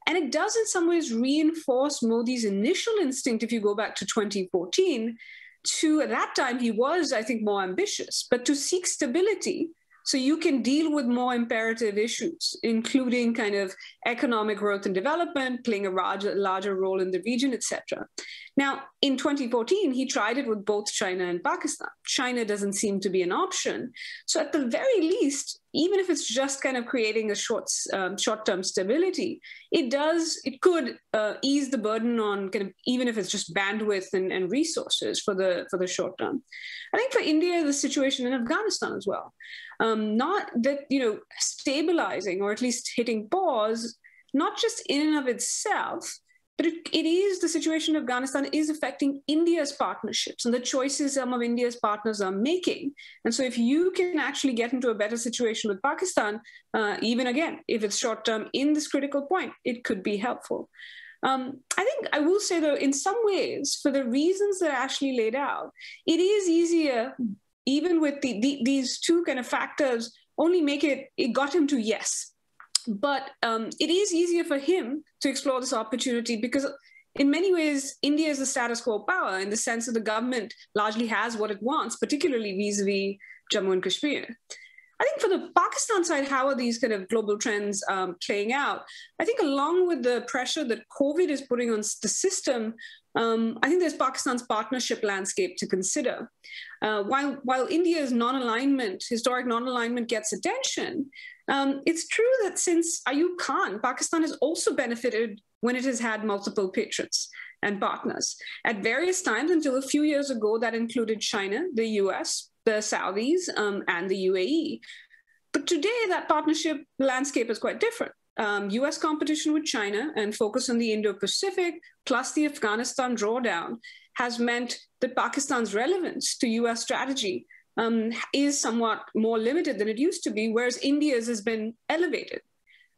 S5: And it does, in some ways, reinforce Modi's initial instinct, if you go back to 2014, to at that time, he was, I think, more ambitious, but to seek stability so you can deal with more imperative issues, including kind of economic growth and development, playing a larger, larger role in the region, etc. Now, in 2014, he tried it with both China and Pakistan. China doesn't seem to be an option. So at the very least, even if it's just kind of creating a short um, short-term stability, it does it could uh, ease the burden on kind of even if it's just bandwidth and, and resources for the for the short term. I think for India, the situation in Afghanistan as well, um, not that you know stabilizing or at least hitting pause, not just in and of itself, but it, it is the situation in Afghanistan is affecting India's partnerships and the choices some of India's partners are making. And so, if you can actually get into a better situation with Pakistan, uh, even again, if it's short term in this critical point, it could be helpful. Um, I think I will say, though, in some ways, for the reasons that Ashley laid out, it is easier, even with the, the, these two kind of factors, only make it, it got him to yes but um, it is easier for him to explore this opportunity because in many ways, India is a status quo power in the sense that the government largely has what it wants, particularly vis-a-vis Jammu and Kashmir. I think for the Pakistan side, how are these kind of global trends um, playing out? I think along with the pressure that COVID is putting on the system, um, I think there's Pakistan's partnership landscape to consider. Uh, while, while India's non-alignment, historic non-alignment gets attention, um, it's true that since Ayub Khan, Pakistan has also benefited when it has had multiple patrons and partners. At various times until a few years ago, that included China, the US, the Saudis, um, and the UAE. But today, that partnership landscape is quite different. Um, US competition with China and focus on the Indo Pacific, plus the Afghanistan drawdown, has meant that Pakistan's relevance to US strategy um, is somewhat more limited than it used to be, whereas India's has been elevated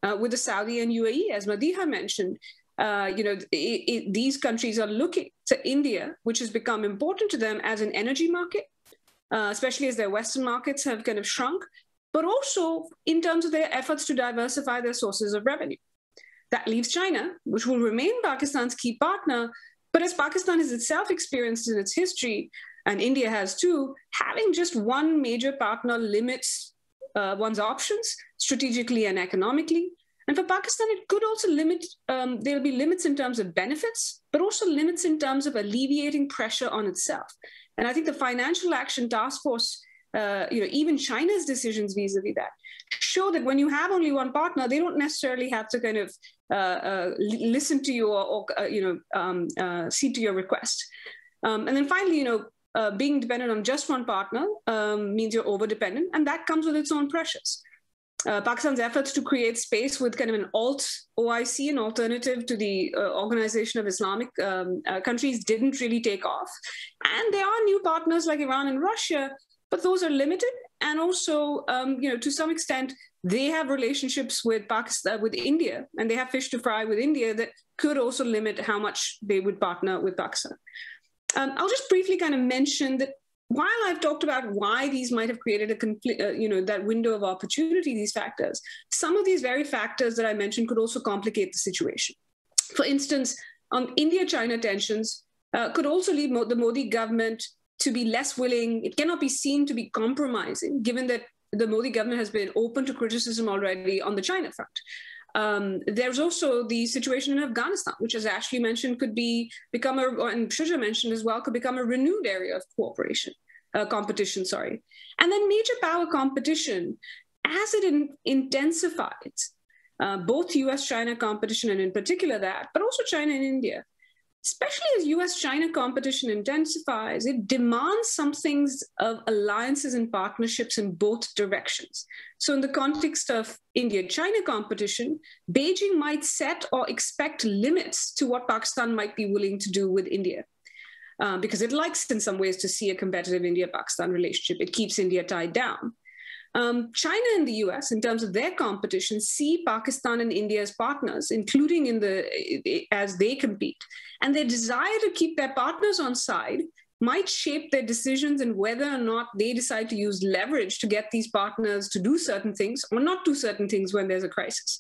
S5: uh, with the Saudi and UAE, as Madiha mentioned. Uh, you know, it, it, these countries are looking to India, which has become important to them as an energy market, uh, especially as their Western markets have kind of shrunk, but also in terms of their efforts to diversify their sources of revenue. That leaves China, which will remain Pakistan's key partner, but as Pakistan has itself experienced in its history, and India has too, having just one major partner limits uh, one's options strategically and economically. And for Pakistan, it could also limit, um, there'll be limits in terms of benefits, but also limits in terms of alleviating pressure on itself. And I think the Financial Action Task Force, uh, you know, even China's decisions vis-a-vis that, show that when you have only one partner, they don't necessarily have to kind of uh, uh, listen to you or, or uh, you know, um, uh, see to your request. Um, and then finally, you know, uh, being dependent on just one partner um, means you're over dependent, and that comes with its own pressures. Uh, Pakistan's efforts to create space with kind of an alt OIC, an alternative to the uh, Organization of Islamic um, uh, Countries, didn't really take off. And there are new partners like Iran and Russia, but those are limited. And also, um, you know, to some extent, they have relationships with Pakistan, with India, and they have fish to fry with India that could also limit how much they would partner with Pakistan. Um, I'll just briefly kind of mention that while I've talked about why these might have created a uh, you know, that window of opportunity, these factors, some of these very factors that I mentioned could also complicate the situation. For instance, on India-China tensions uh, could also lead Mo the Modi government to be less willing. It cannot be seen to be compromising, given that the Modi government has been open to criticism already on the China front. Um, there's also the situation in Afghanistan, which, as Ashley mentioned, could be become a, and Shuja mentioned as well, could become a renewed area of cooperation, uh, competition. Sorry, and then major power competition as it in, intensifies, uh, both U.S.-China competition, and in particular that, but also China and India. Especially as US China competition intensifies, it demands some things of alliances and partnerships in both directions. So, in the context of India China competition, Beijing might set or expect limits to what Pakistan might be willing to do with India. Uh, because it likes, in some ways, to see a competitive India Pakistan relationship. It keeps India tied down. Um, China and the US, in terms of their competition, see Pakistan and India as partners, including in the as they compete. And their desire to keep their partners on side might shape their decisions and whether or not they decide to use leverage to get these partners to do certain things or not do certain things when there's a crisis.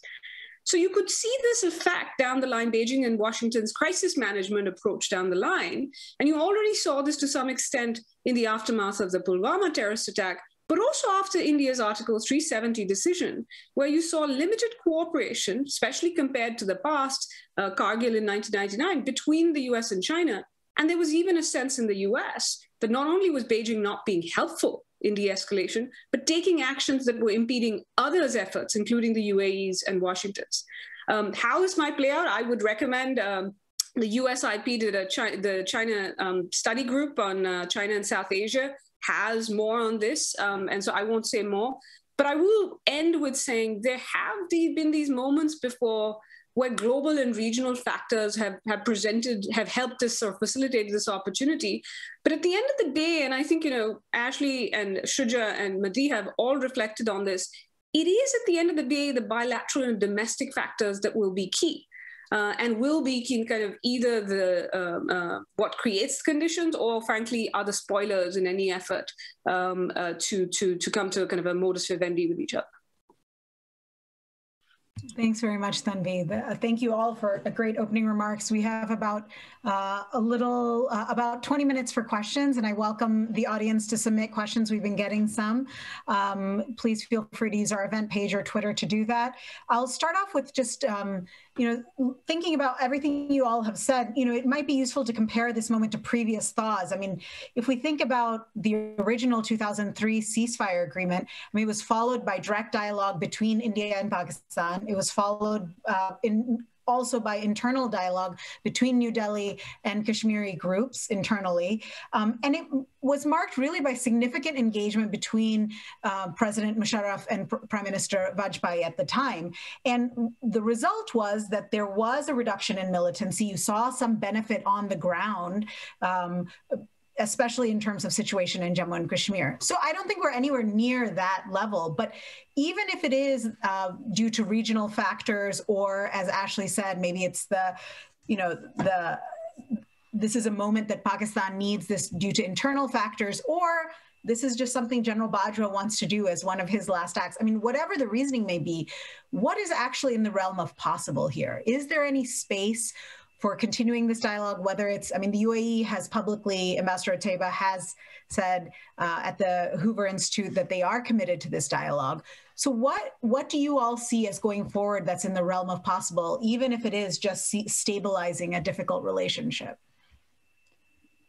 S5: So you could see this effect down the line, Beijing and Washington's crisis management approach down the line. And you already saw this to some extent in the aftermath of the Pulwama terrorist attack, but also after India's Article 370 decision, where you saw limited cooperation, especially compared to the past, uh, Kargil in 1999, between the US and China. And there was even a sense in the US that not only was Beijing not being helpful in de escalation, but taking actions that were impeding others' efforts, including the UAE's and Washington's. Um, how this might play out, I would recommend. Um, the USIP did a the China um, study group on uh, China and South Asia has more on this, um, and so I won't say more. But I will end with saying there have been these moments before where global and regional factors have, have presented, have helped us or facilitated this opportunity. But at the end of the day, and I think, you know, Ashley and Shuja and Madi have all reflected on this, it is at the end of the day the bilateral and domestic factors that will be key uh, and will be in kind of either the uh, uh, what creates conditions or frankly are the spoilers in any effort um, uh, to to to come to a kind of a modus vivendi with each other.
S1: Thanks very much, Tanvi. Uh, thank you all for a great opening remarks. We have about uh, a little, uh, about 20 minutes for questions, and I welcome the audience to submit questions. We've been getting some. Um, please feel free to use our event page or Twitter to do that. I'll start off with just um, you know, thinking about everything you all have said, you know, it might be useful to compare this moment to previous thaws. I mean, if we think about the original 2003 ceasefire agreement, I mean, it was followed by direct dialogue between India and Pakistan. It was followed uh, in also by internal dialogue between New Delhi and Kashmiri groups internally. Um, and it was marked really by significant engagement between uh, President Musharraf and Pr Prime Minister Vajpayee at the time. And the result was that there was a reduction in militancy. You saw some benefit on the ground. Um, especially in terms of situation in Jammu and Kashmir. So I don't think we're anywhere near that level. But even if it is uh, due to regional factors, or as Ashley said, maybe it's the, you know, the this is a moment that Pakistan needs this due to internal factors, or this is just something General Bajwa wants to do as one of his last acts. I mean, whatever the reasoning may be, what is actually in the realm of possible here? Is there any space for continuing this dialogue, whether it's, I mean, the UAE has publicly, Ambassador Otaiba has said uh, at the Hoover Institute that they are committed to this dialogue. So what, what do you all see as going forward that's in the realm of possible, even if it is just stabilizing a difficult relationship?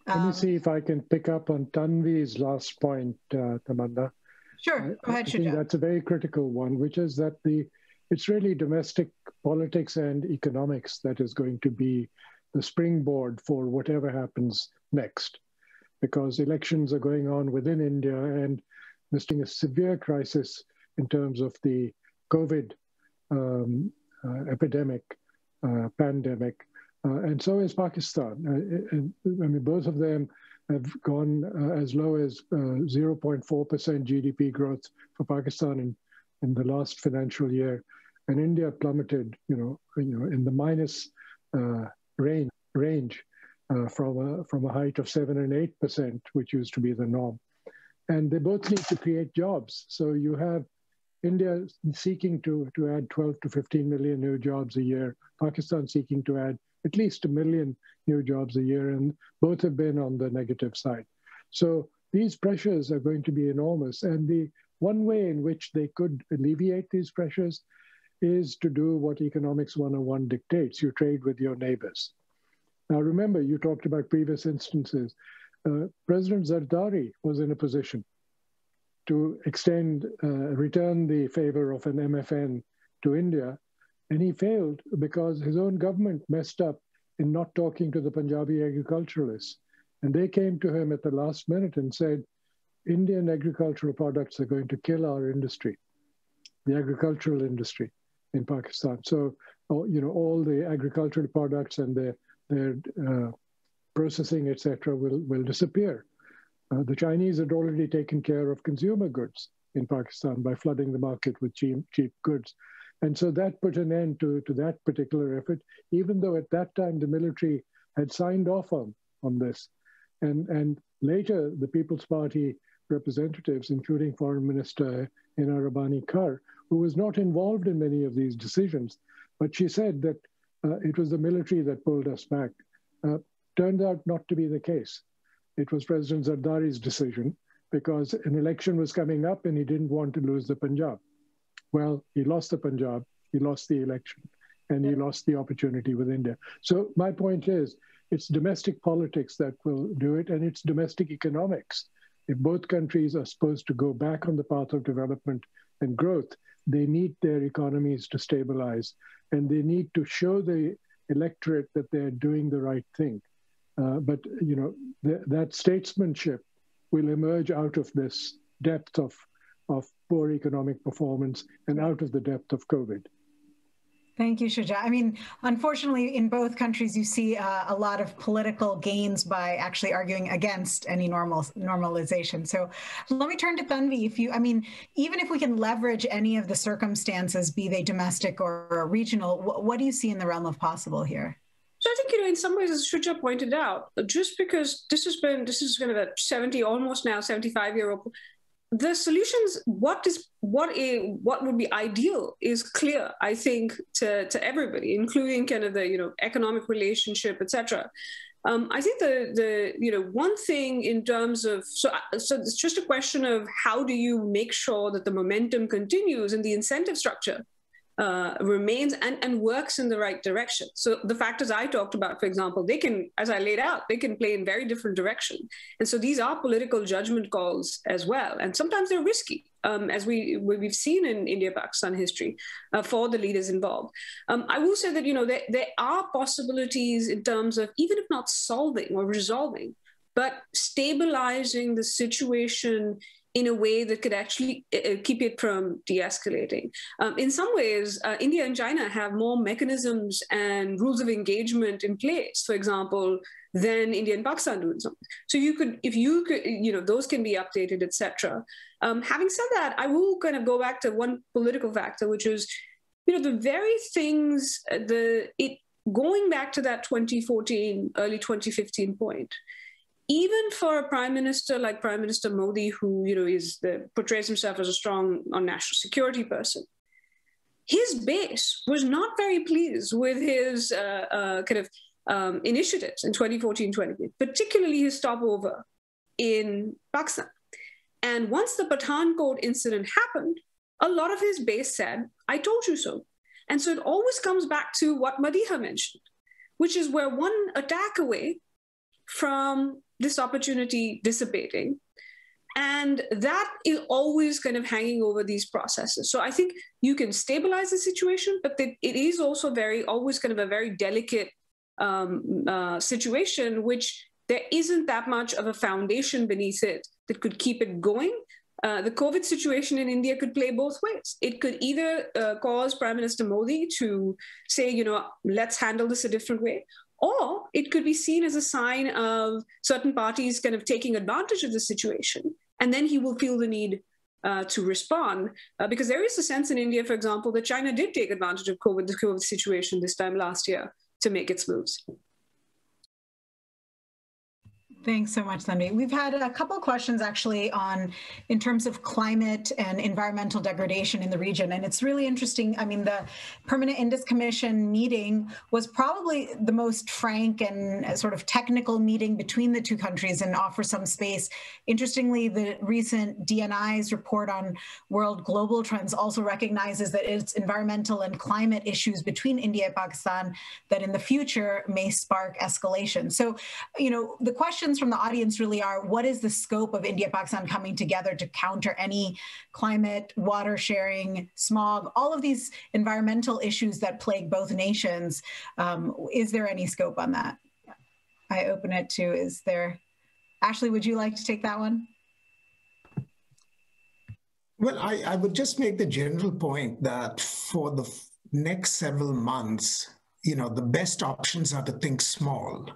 S2: Let um, me see if I can pick up on Tanvi's last point, uh, Tamanna.
S1: Sure, go ahead,
S2: I, I think that's a very critical one, which is that the it's really domestic politics and economics that is going to be the springboard for whatever happens next, because elections are going on within India and there's a severe crisis in terms of the COVID um, uh, epidemic, uh, pandemic, uh, and so is Pakistan. Uh, I mean, both of them have gone uh, as low as 0.4% uh, GDP growth for Pakistan in in the last financial year, and India plummeted, you know, you know, in the minus uh, range range uh, from a from a height of seven and eight percent, which used to be the norm. And they both need to create jobs. So you have India seeking to to add 12 to 15 million new jobs a year. Pakistan seeking to add at least a million new jobs a year, and both have been on the negative side. So these pressures are going to be enormous, and the one way in which they could alleviate these pressures is to do what Economics 101 dictates you trade with your neighbors. Now, remember, you talked about previous instances. Uh, President Zardari was in a position to extend, uh, return the favor of an MFN to India, and he failed because his own government messed up in not talking to the Punjabi agriculturalists. And they came to him at the last minute and said, Indian agricultural products are going to kill our industry, the agricultural industry in Pakistan. So, you know, all the agricultural products and their, their uh, processing, etc., will, will disappear. Uh, the Chinese had already taken care of consumer goods in Pakistan by flooding the market with cheap, cheap goods. And so that put an end to, to that particular effort, even though at that time the military had signed off on, on this. And, and later, the People's Party representatives, including Foreign Minister Hina Rabbani Khar, who was not involved in many of these decisions, but she said that uh, it was the military that pulled us back. Uh, turned out not to be the case. It was President Zardari's decision because an election was coming up and he didn't want to lose the Punjab. Well, he lost the Punjab, he lost the election, and he lost the opportunity with India. So my point is, it's domestic politics that will do it, and it's domestic economics. If both countries are supposed to go back on the path of development and growth, they need their economies to stabilize, and they need to show the electorate that they're doing the right thing. Uh, but you know th- that statesmanship will emerge out of this depth of of poor economic performance and out of the depth of COVID.
S1: Thank you, Shuja. I mean, unfortunately, in both countries, you see uh, a lot of political gains by actually arguing against any normal normalization. So, let me turn to Tanvi. If you, I mean, even if we can leverage any of the circumstances, be they domestic or regional, what, what do you see in the realm of possible here?
S5: So I think, you know, in some ways, as Shuja pointed out, just because this has been, this is kind of a 70, almost now 75 year old the solutions what is what a what would be ideal is clear i think to to everybody including kind of the you know economic relationship etc um, I think the the you know one thing in terms of so so it's just a question of how do you make sure that the momentum continues in the incentive structure uh, remains and, and works in the right direction. So the factors I talked about, for example, they can, as I laid out, they can play in very different direction. And so these are political judgment calls as well. And sometimes they're risky, um, as we, we've seen in India-Pakistan history uh, for the leaders involved. Um, I will say that, you know, there, there are possibilities in terms of, even if not solving or resolving, but stabilizing the situation in a way that could actually uh, uh, keep it from de-escalating. Um, in some ways, uh, India and China have more mechanisms and rules of engagement in place, for example, than India and Pakistan do. So you could, if you could, you know, those can be updated, etc. Um, having said that, I will kind of go back to one political factor, which is, you know, the very things, uh, the it going back to that 2014, early 2015 point even for a prime minister like Prime Minister Modi, who you know is the, portrays himself as a strong on national security person, his base was not very pleased with his uh, uh, kind of um, initiatives in 2014 2015 particularly his stopover in Pakistan. And once the Pathankot incident happened, a lot of his base said, I told you so. And so it always comes back to what Madiha mentioned, which is we're one attack away from this opportunity dissipating. And that is always kind of hanging over these processes. So I think you can stabilize the situation, but it is also very, always kind of a very delicate um, uh, situation, which there isn't that much of a foundation beneath it that could keep it going. Uh, the COVID situation in India could play both ways. It could either uh, cause Prime Minister Modi to say, you know, let's handle this a different way, or it could be seen as a sign of certain parties kind of taking advantage of the situation. And then he will feel the need uh, to respond. Uh, because there is a sense in India, for example, that China did take advantage of COVID, the COVID situation this time last year to make its moves.
S1: Thanks so much, Tanvi. We've had a couple questions actually on in terms of climate and environmental degradation in the region. And it's really interesting. I mean, the Permanent Indus Commission meeting was probably the most frank and sort of technical meeting between the two countries and offer some space. Interestingly, the recent DNI's report on world global trends also recognizes that it's environmental and climate issues between India and Pakistan that in the future may spark escalation. So, you know, the questions questions from the audience really are, what is the scope of India-Pakistan coming together to counter any climate, water sharing, smog, all of these environmental issues that plague both nations? Um, is there any scope on that? I open it to, is there, Ashley, would you like to take that one?
S4: Well, I, I would just make the general point that for the next several months, you know, the best options are to think small.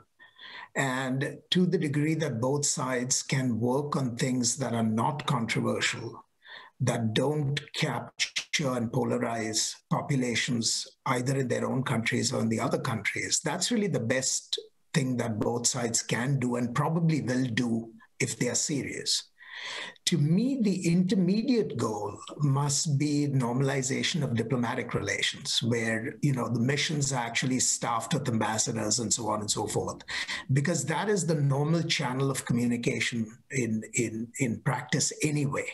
S4: And to the degree that both sides can work on things that are not controversial, that don't capture and polarize populations either in their own countries or in the other countries, that's really the best thing that both sides can do and probably will do if they are serious. To me, the intermediate goal must be normalization of diplomatic relations, where you know the missions are actually staffed with ambassadors and so on and so forth, because that is the normal channel of communication in in in practice anyway.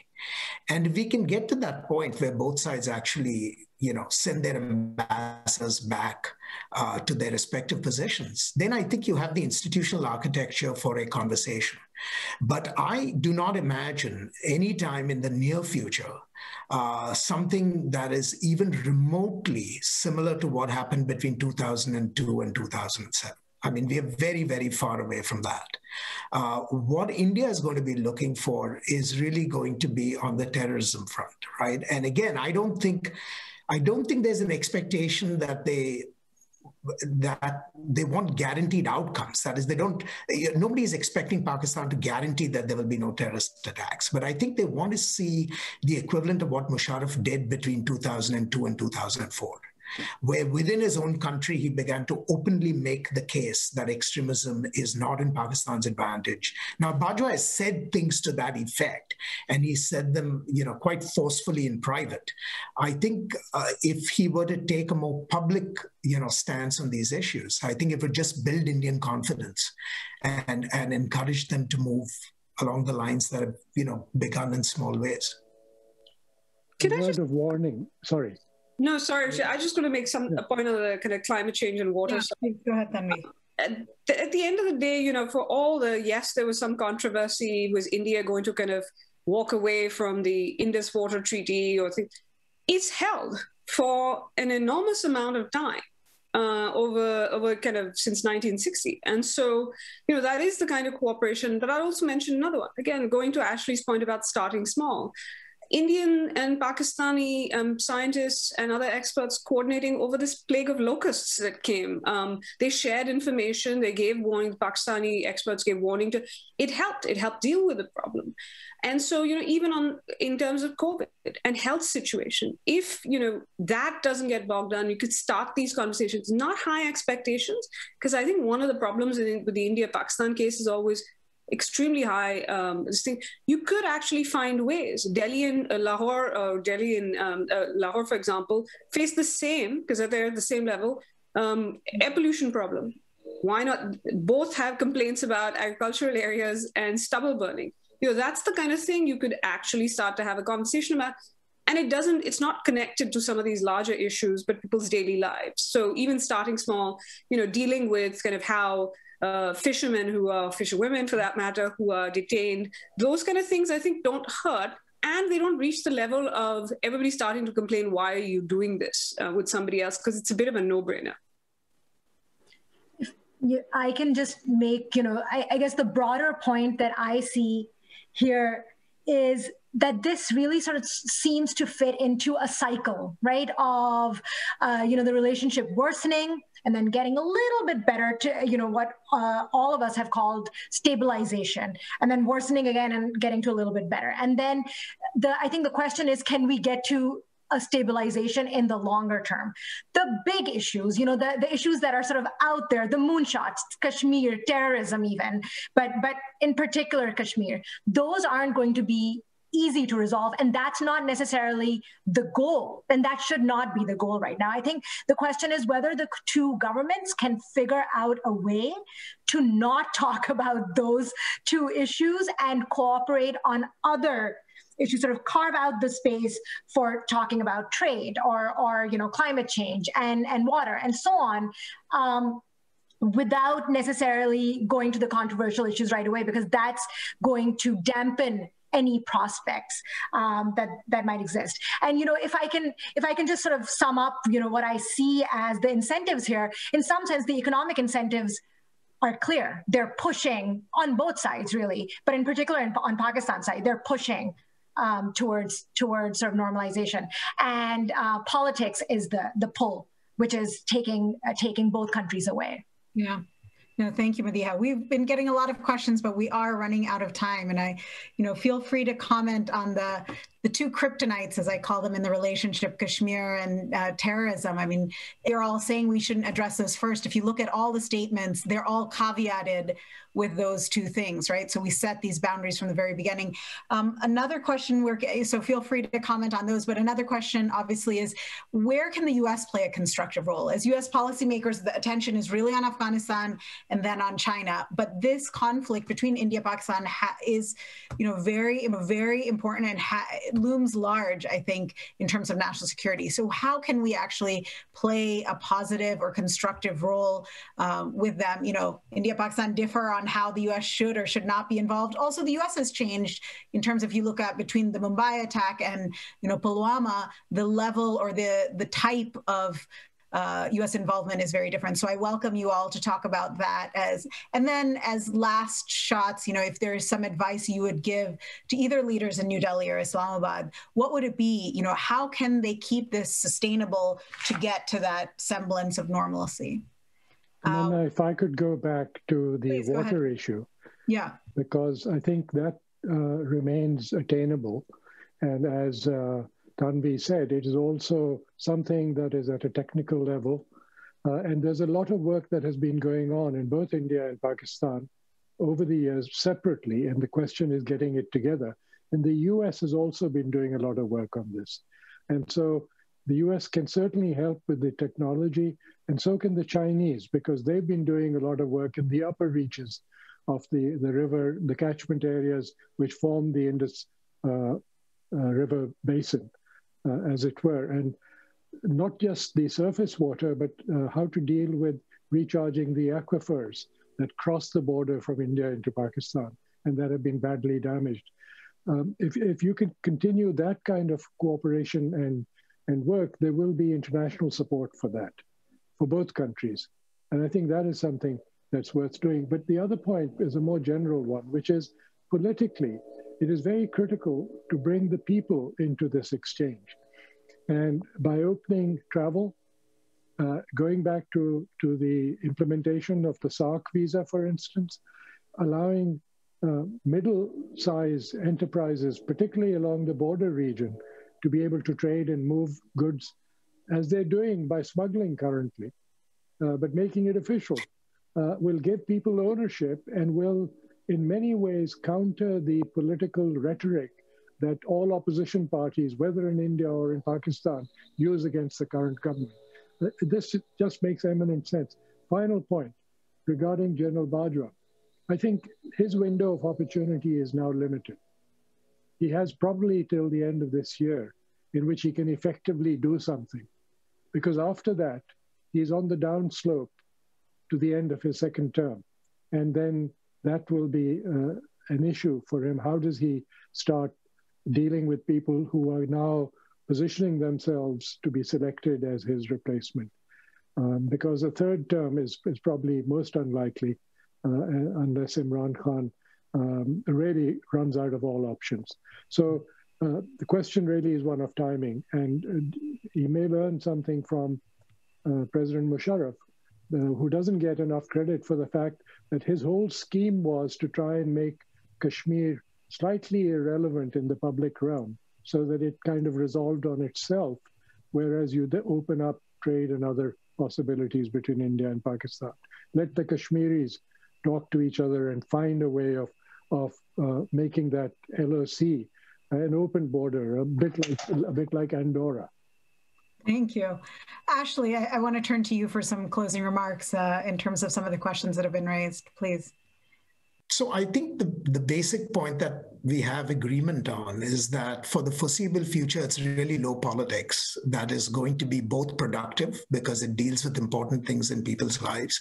S4: And if we can get to that point where both sides actually you know send their ambassadors back uh, to their respective positions, then I think you have the institutional architecture for a conversation. But I do not imagine any time in the near future uh, something that is even remotely similar to what happened between 2002 and 2007. I mean, we are very, very far away from that. Uh, what India is going to be looking for is really going to be on the terrorism front, right? And again, I don't think, I don't think there's an expectation that they that they want guaranteed outcomes. That is, they don't, nobody is expecting Pakistan to guarantee that there will be no terrorist attacks. But I think they want to see the equivalent of what Musharraf did between 2002 and 2004 where within his own country he began to openly make the case that extremism is not in Pakistan's advantage. Now, Bajwa has said things to that effect, and he said them, you know, quite forcefully in private. I think uh, if he were to take a more public, you know, stance on these issues, I think it would just build Indian confidence and and encourage them to move along the lines that have, you know, begun in small ways.
S2: Can a word just... of warning. Sorry.
S5: No, sorry. I just want to make some a point on the kind of climate change and water.
S1: Yeah, go ahead, Tanvi.
S5: At, at the end of the day, you know, for all the yes, there was some controversy. Was India going to kind of walk away from the Indus Water Treaty or things? It's held for an enormous amount of time. Uh, over over kind of since 1960. And so, you know, that is the kind of cooperation. But I'll also mentioned another one. Again, going to Ashley's point about starting small. Indian and Pakistani um, scientists and other experts coordinating over this plague of locusts that came. Um, they shared information, they gave warning, Pakistani experts gave warning to, it helped, it helped deal with the problem. And so, you know, even on in terms of COVID and health situation, if, you know, that doesn't get bogged down, you could start these conversations, not high expectations, because I think one of the problems in, with the India-Pakistan case is always extremely high um, thing, you could actually find ways. Delhi and uh, Lahore, uh, Delhi and um, uh, Lahore, for example, face the same because they're at the same level um, air pollution problem. Why not? Both have complaints about agricultural areas and stubble burning. You know, that's the kind of thing you could actually start to have a conversation about. And it doesn't, it's not connected to some of these larger issues, but people's daily lives. So even starting small, you know, dealing with kind of how uh, fishermen who are fisherwomen for that matter who are detained those kind of things i think don't hurt and they don't reach the level of everybody starting to complain why are you doing this uh, with somebody else because it's a bit of a no-brainer
S3: i can just make you know I, I guess the broader point that i see here is that this really sort of seems to fit into a cycle, right? Of uh, you know the relationship worsening and then getting a little bit better to you know what uh, all of us have called stabilization, and then worsening again and getting to a little bit better. And then the I think the question is, can we get to a stabilization in the longer term. The big issues, you know, the, the issues that are sort of out there, the moonshots, Kashmir, terrorism even, but but in particular Kashmir, those aren't going to be easy to resolve. And that's not necessarily the goal. And that should not be the goal right now. I think the question is whether the two governments can figure out a way to not talk about those two issues and cooperate on other issues sort of carve out the space for talking about trade or or you know climate change and and water and so on um, without necessarily going to the controversial issues right away, because that's going to dampen any prospects um, that that might exist. And you know, if I can if I can just sort of sum up, you know, what I see as the incentives here, in some sense, the economic incentives are clear. They're pushing on both sides, really, but in particular in, on Pakistan side, they're pushing um, towards towards sort of normalization. And uh, politics is the the pull, which is taking uh, taking both countries away.
S1: Yeah. No, thank you, Madiha. We've been getting a lot of questions, but we are running out of time. And I, you know, feel free to comment on the the two kryptonites, as I call them, in the relationship, Kashmir and uh, terrorism. I mean, they're all saying we shouldn't address those first. If you look at all the statements, they're all caveated with those two things, right? So we set these boundaries from the very beginning. Um, another question, where, so feel free to comment on those, but another question obviously is, where can the US play a constructive role? As US policymakers, the attention is really on Afghanistan and then on China, but this conflict between India and Pakistan is, you know, very, very important and looms large, I think, in terms of national security. So how can we actually play a positive or constructive role um, with them? You know, India, Pakistan differ on how the U.S. should or should not be involved. Also, the U.S. has changed in terms of if you look at between the Mumbai attack and you know Pulwama, the level or the the type of uh, U.S. involvement is very different. So I welcome you all to talk about that as, and then as last shots, you know, if there is some advice you would give to either leaders in New Delhi or Islamabad, what would it be? You know, how can they keep this sustainable to get to that semblance of normalcy?
S2: And then, uh, if I could go back to the Please, water issue.
S1: Yeah.
S2: Because I think that uh, remains attainable. And as uh, Tanvi said, it is also something that is at a technical level. Uh, and there's a lot of work that has been going on in both India and Pakistan over the years separately. And the question is getting it together. And the US has also been doing a lot of work on this. And so the US can certainly help with the technology, and so can the Chinese, because they've been doing a lot of work in the upper reaches of the, the river, the catchment areas which form the Indus uh, uh, River basin, uh, as it were. And not just the surface water, but uh, how to deal with recharging the aquifers that cross the border from India into Pakistan and that have been badly damaged. Um, if, if you can continue that kind of cooperation and and work, there will be international support for that, for both countries. And I think that is something that's worth doing. But the other point is a more general one, which is politically, it is very critical to bring the people into this exchange. And by opening travel, uh, going back to, to the implementation of the SAARC visa, for instance, allowing uh, middle sized enterprises, particularly along the border region, to be able to trade and move goods as they're doing by smuggling currently, uh, but making it official uh, will give people ownership and will, in many ways, counter the political rhetoric that all opposition parties, whether in India or in Pakistan, use against the current government. Uh, this just makes eminent sense. Final point regarding General Bajwa. I think his window of opportunity is now limited he has probably till the end of this year in which he can effectively do something. Because after that, he's on the downslope to the end of his second term. And then that will be uh, an issue for him. How does he start dealing with people who are now positioning themselves to be selected as his replacement? Um, because a third term is, is probably most unlikely uh, unless Imran Khan um, really runs out of all options. So uh, the question really is one of timing, and uh, he may learn something from uh, President Musharraf, who doesn't get enough credit for the fact that his whole scheme was to try and make Kashmir slightly irrelevant in the public realm, so that it kind of resolved on itself, whereas you open up trade and other possibilities between India and Pakistan. Let the Kashmiris talk to each other and find a way of of uh, making that LOC an open border, a bit like a bit like Andorra.
S1: Thank you. Ashley, I, I want to turn to you for some closing remarks uh, in terms of some of the questions that have been raised, please.
S4: So I think the, the basic point that we have agreement on is that for the foreseeable future, it's really low politics that is going to be both productive because it deals with important things in people's lives,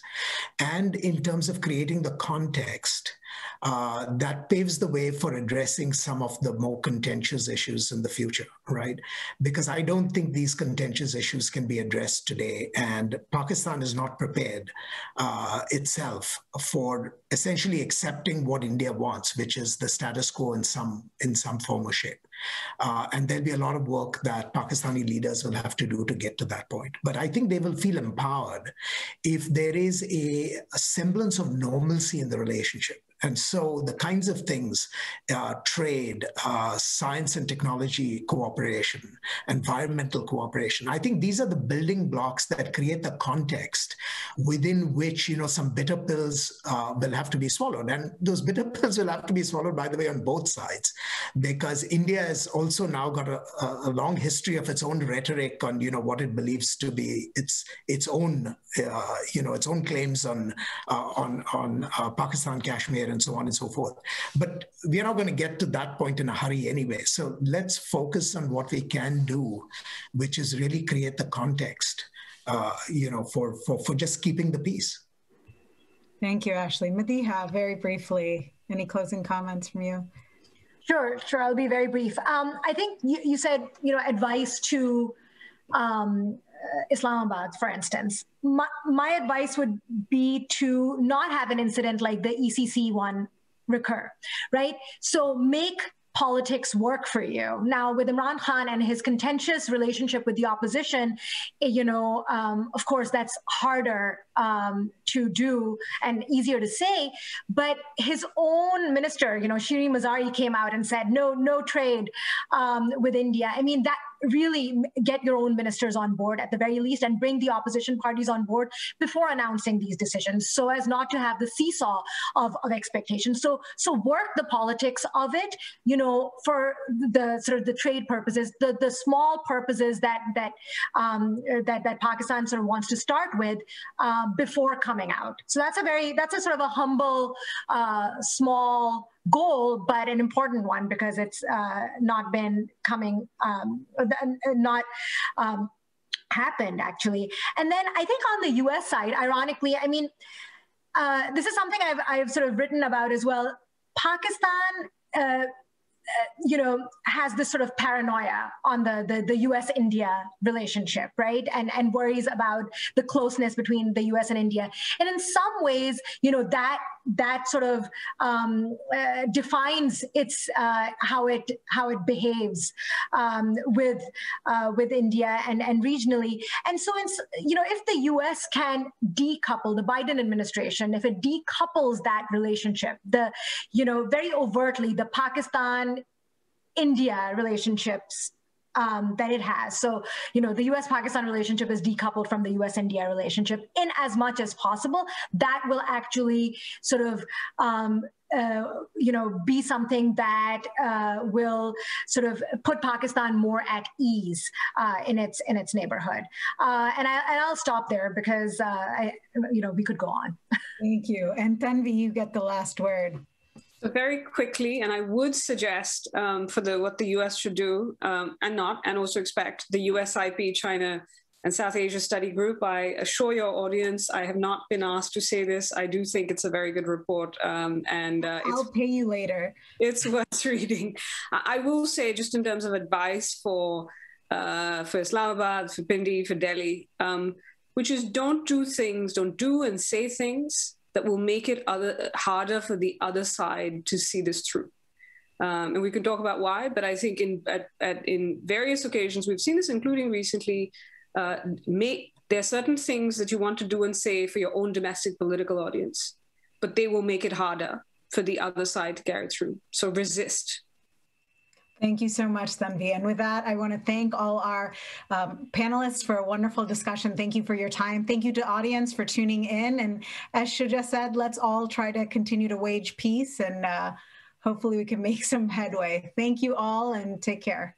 S4: and in terms of creating the context uh, that paves the way for addressing some of the more contentious issues in the future, right? Because I don't think these contentious issues can be addressed today, and Pakistan is not prepared uh, itself for essentially accepting what India wants, which is the status quo in some in some form or shape. Uh, and there'll be a lot of work that Pakistani leaders will have to do to get to that point. But I think they will feel empowered if there is a, a semblance of normalcy in the relationship and so the kinds of things, uh, trade, uh, science and technology cooperation, environmental cooperation, I think these are the building blocks that create the context within which, you know, some bitter pills uh, will have to be swallowed. And those bitter pills will have to be swallowed, by the way, on both sides, because India has also now got a, a long history of its own rhetoric on, you know, what it believes to be its, its own, uh, you know, its own claims on, uh, on, on uh, Pakistan, Kashmir, and so on and so forth. But we are not going to get to that point in a hurry anyway. So let's focus on what we can do, which is really create the context, uh, you know, for, for, for just keeping the peace.
S1: Thank you, Ashley. Madiha, very briefly, any closing comments from you?
S3: Sure, sure. I'll be very brief. Um, I think you, you, said, you know, advice to um, Islamabad, for instance, my, my advice would be to not have an incident like the ECC one recur, right? So make politics work for you. Now, with Imran Khan and his contentious relationship with the opposition, eh, you know, um, of course, that's harder um, to do and easier to say. But his own minister, you know, Shirin Mazari came out and said, no, no trade um, with India. I mean, that really get your own ministers on board at the very least and bring the opposition parties on board before announcing these decisions so as not to have the seesaw of, of expectations so so work the politics of it you know for the sort of the trade purposes the the small purposes that that um, that that pakistan sort of wants to start with uh, before coming out so that's a very that's a sort of a humble uh, small goal, but an important one because it's uh, not been coming, um, not um, happened actually. And then I think on the US side, ironically, I mean, uh, this is something I've, I've sort of written about as well. Pakistan uh, uh, you know, has this sort of paranoia on the, the, the U.S.-India relationship, right? And and worries about the closeness between the U.S. and India. And in some ways, you know, that that sort of um, uh, defines its uh, how it how it behaves um, with uh, with India and and regionally. And so, in, you know, if the U.S. can decouple the Biden administration, if it decouples that relationship, the you know very overtly the Pakistan India relationships um, that it has. So, you know, the US Pakistan relationship is decoupled from the US India relationship in as much as possible. That will actually sort of um, uh, you know, be something that uh, will sort of put Pakistan more at ease uh, in its in its neighborhood. Uh, and, I, and I'll stop there because uh, I, you know we could go on.
S1: Thank you. And Tanvi, you get the last word.
S5: So very quickly, and I would suggest um, for the what the U.S. should do um, and not, and also expect the USIP China and South Asia Study Group. I assure your audience, I have not been asked to say this. I do think it's a very good report, um, and uh,
S1: I'll pay you later.
S5: It's worth reading. I will say, just in terms of advice for uh, for Islamabad, for Pindi, for Delhi, um, which is don't do things, don't do and say things that will make it other, harder for the other side to see this through. Um, and we can talk about why, but I think in at, at, in various occasions we've seen this, including recently. Uh, may, there are certain things that you want to do and say for your own domestic political audience, but they will make it harder for the other side to carry through. So resist.
S1: Thank you so much, Tanvi. And with that, I want to thank all our um, panelists for a wonderful discussion. Thank you for your time. Thank you to audience for tuning in. And as Shuja said, let's all try to continue to wage peace and uh, hopefully we can make some headway. Thank you all and take care.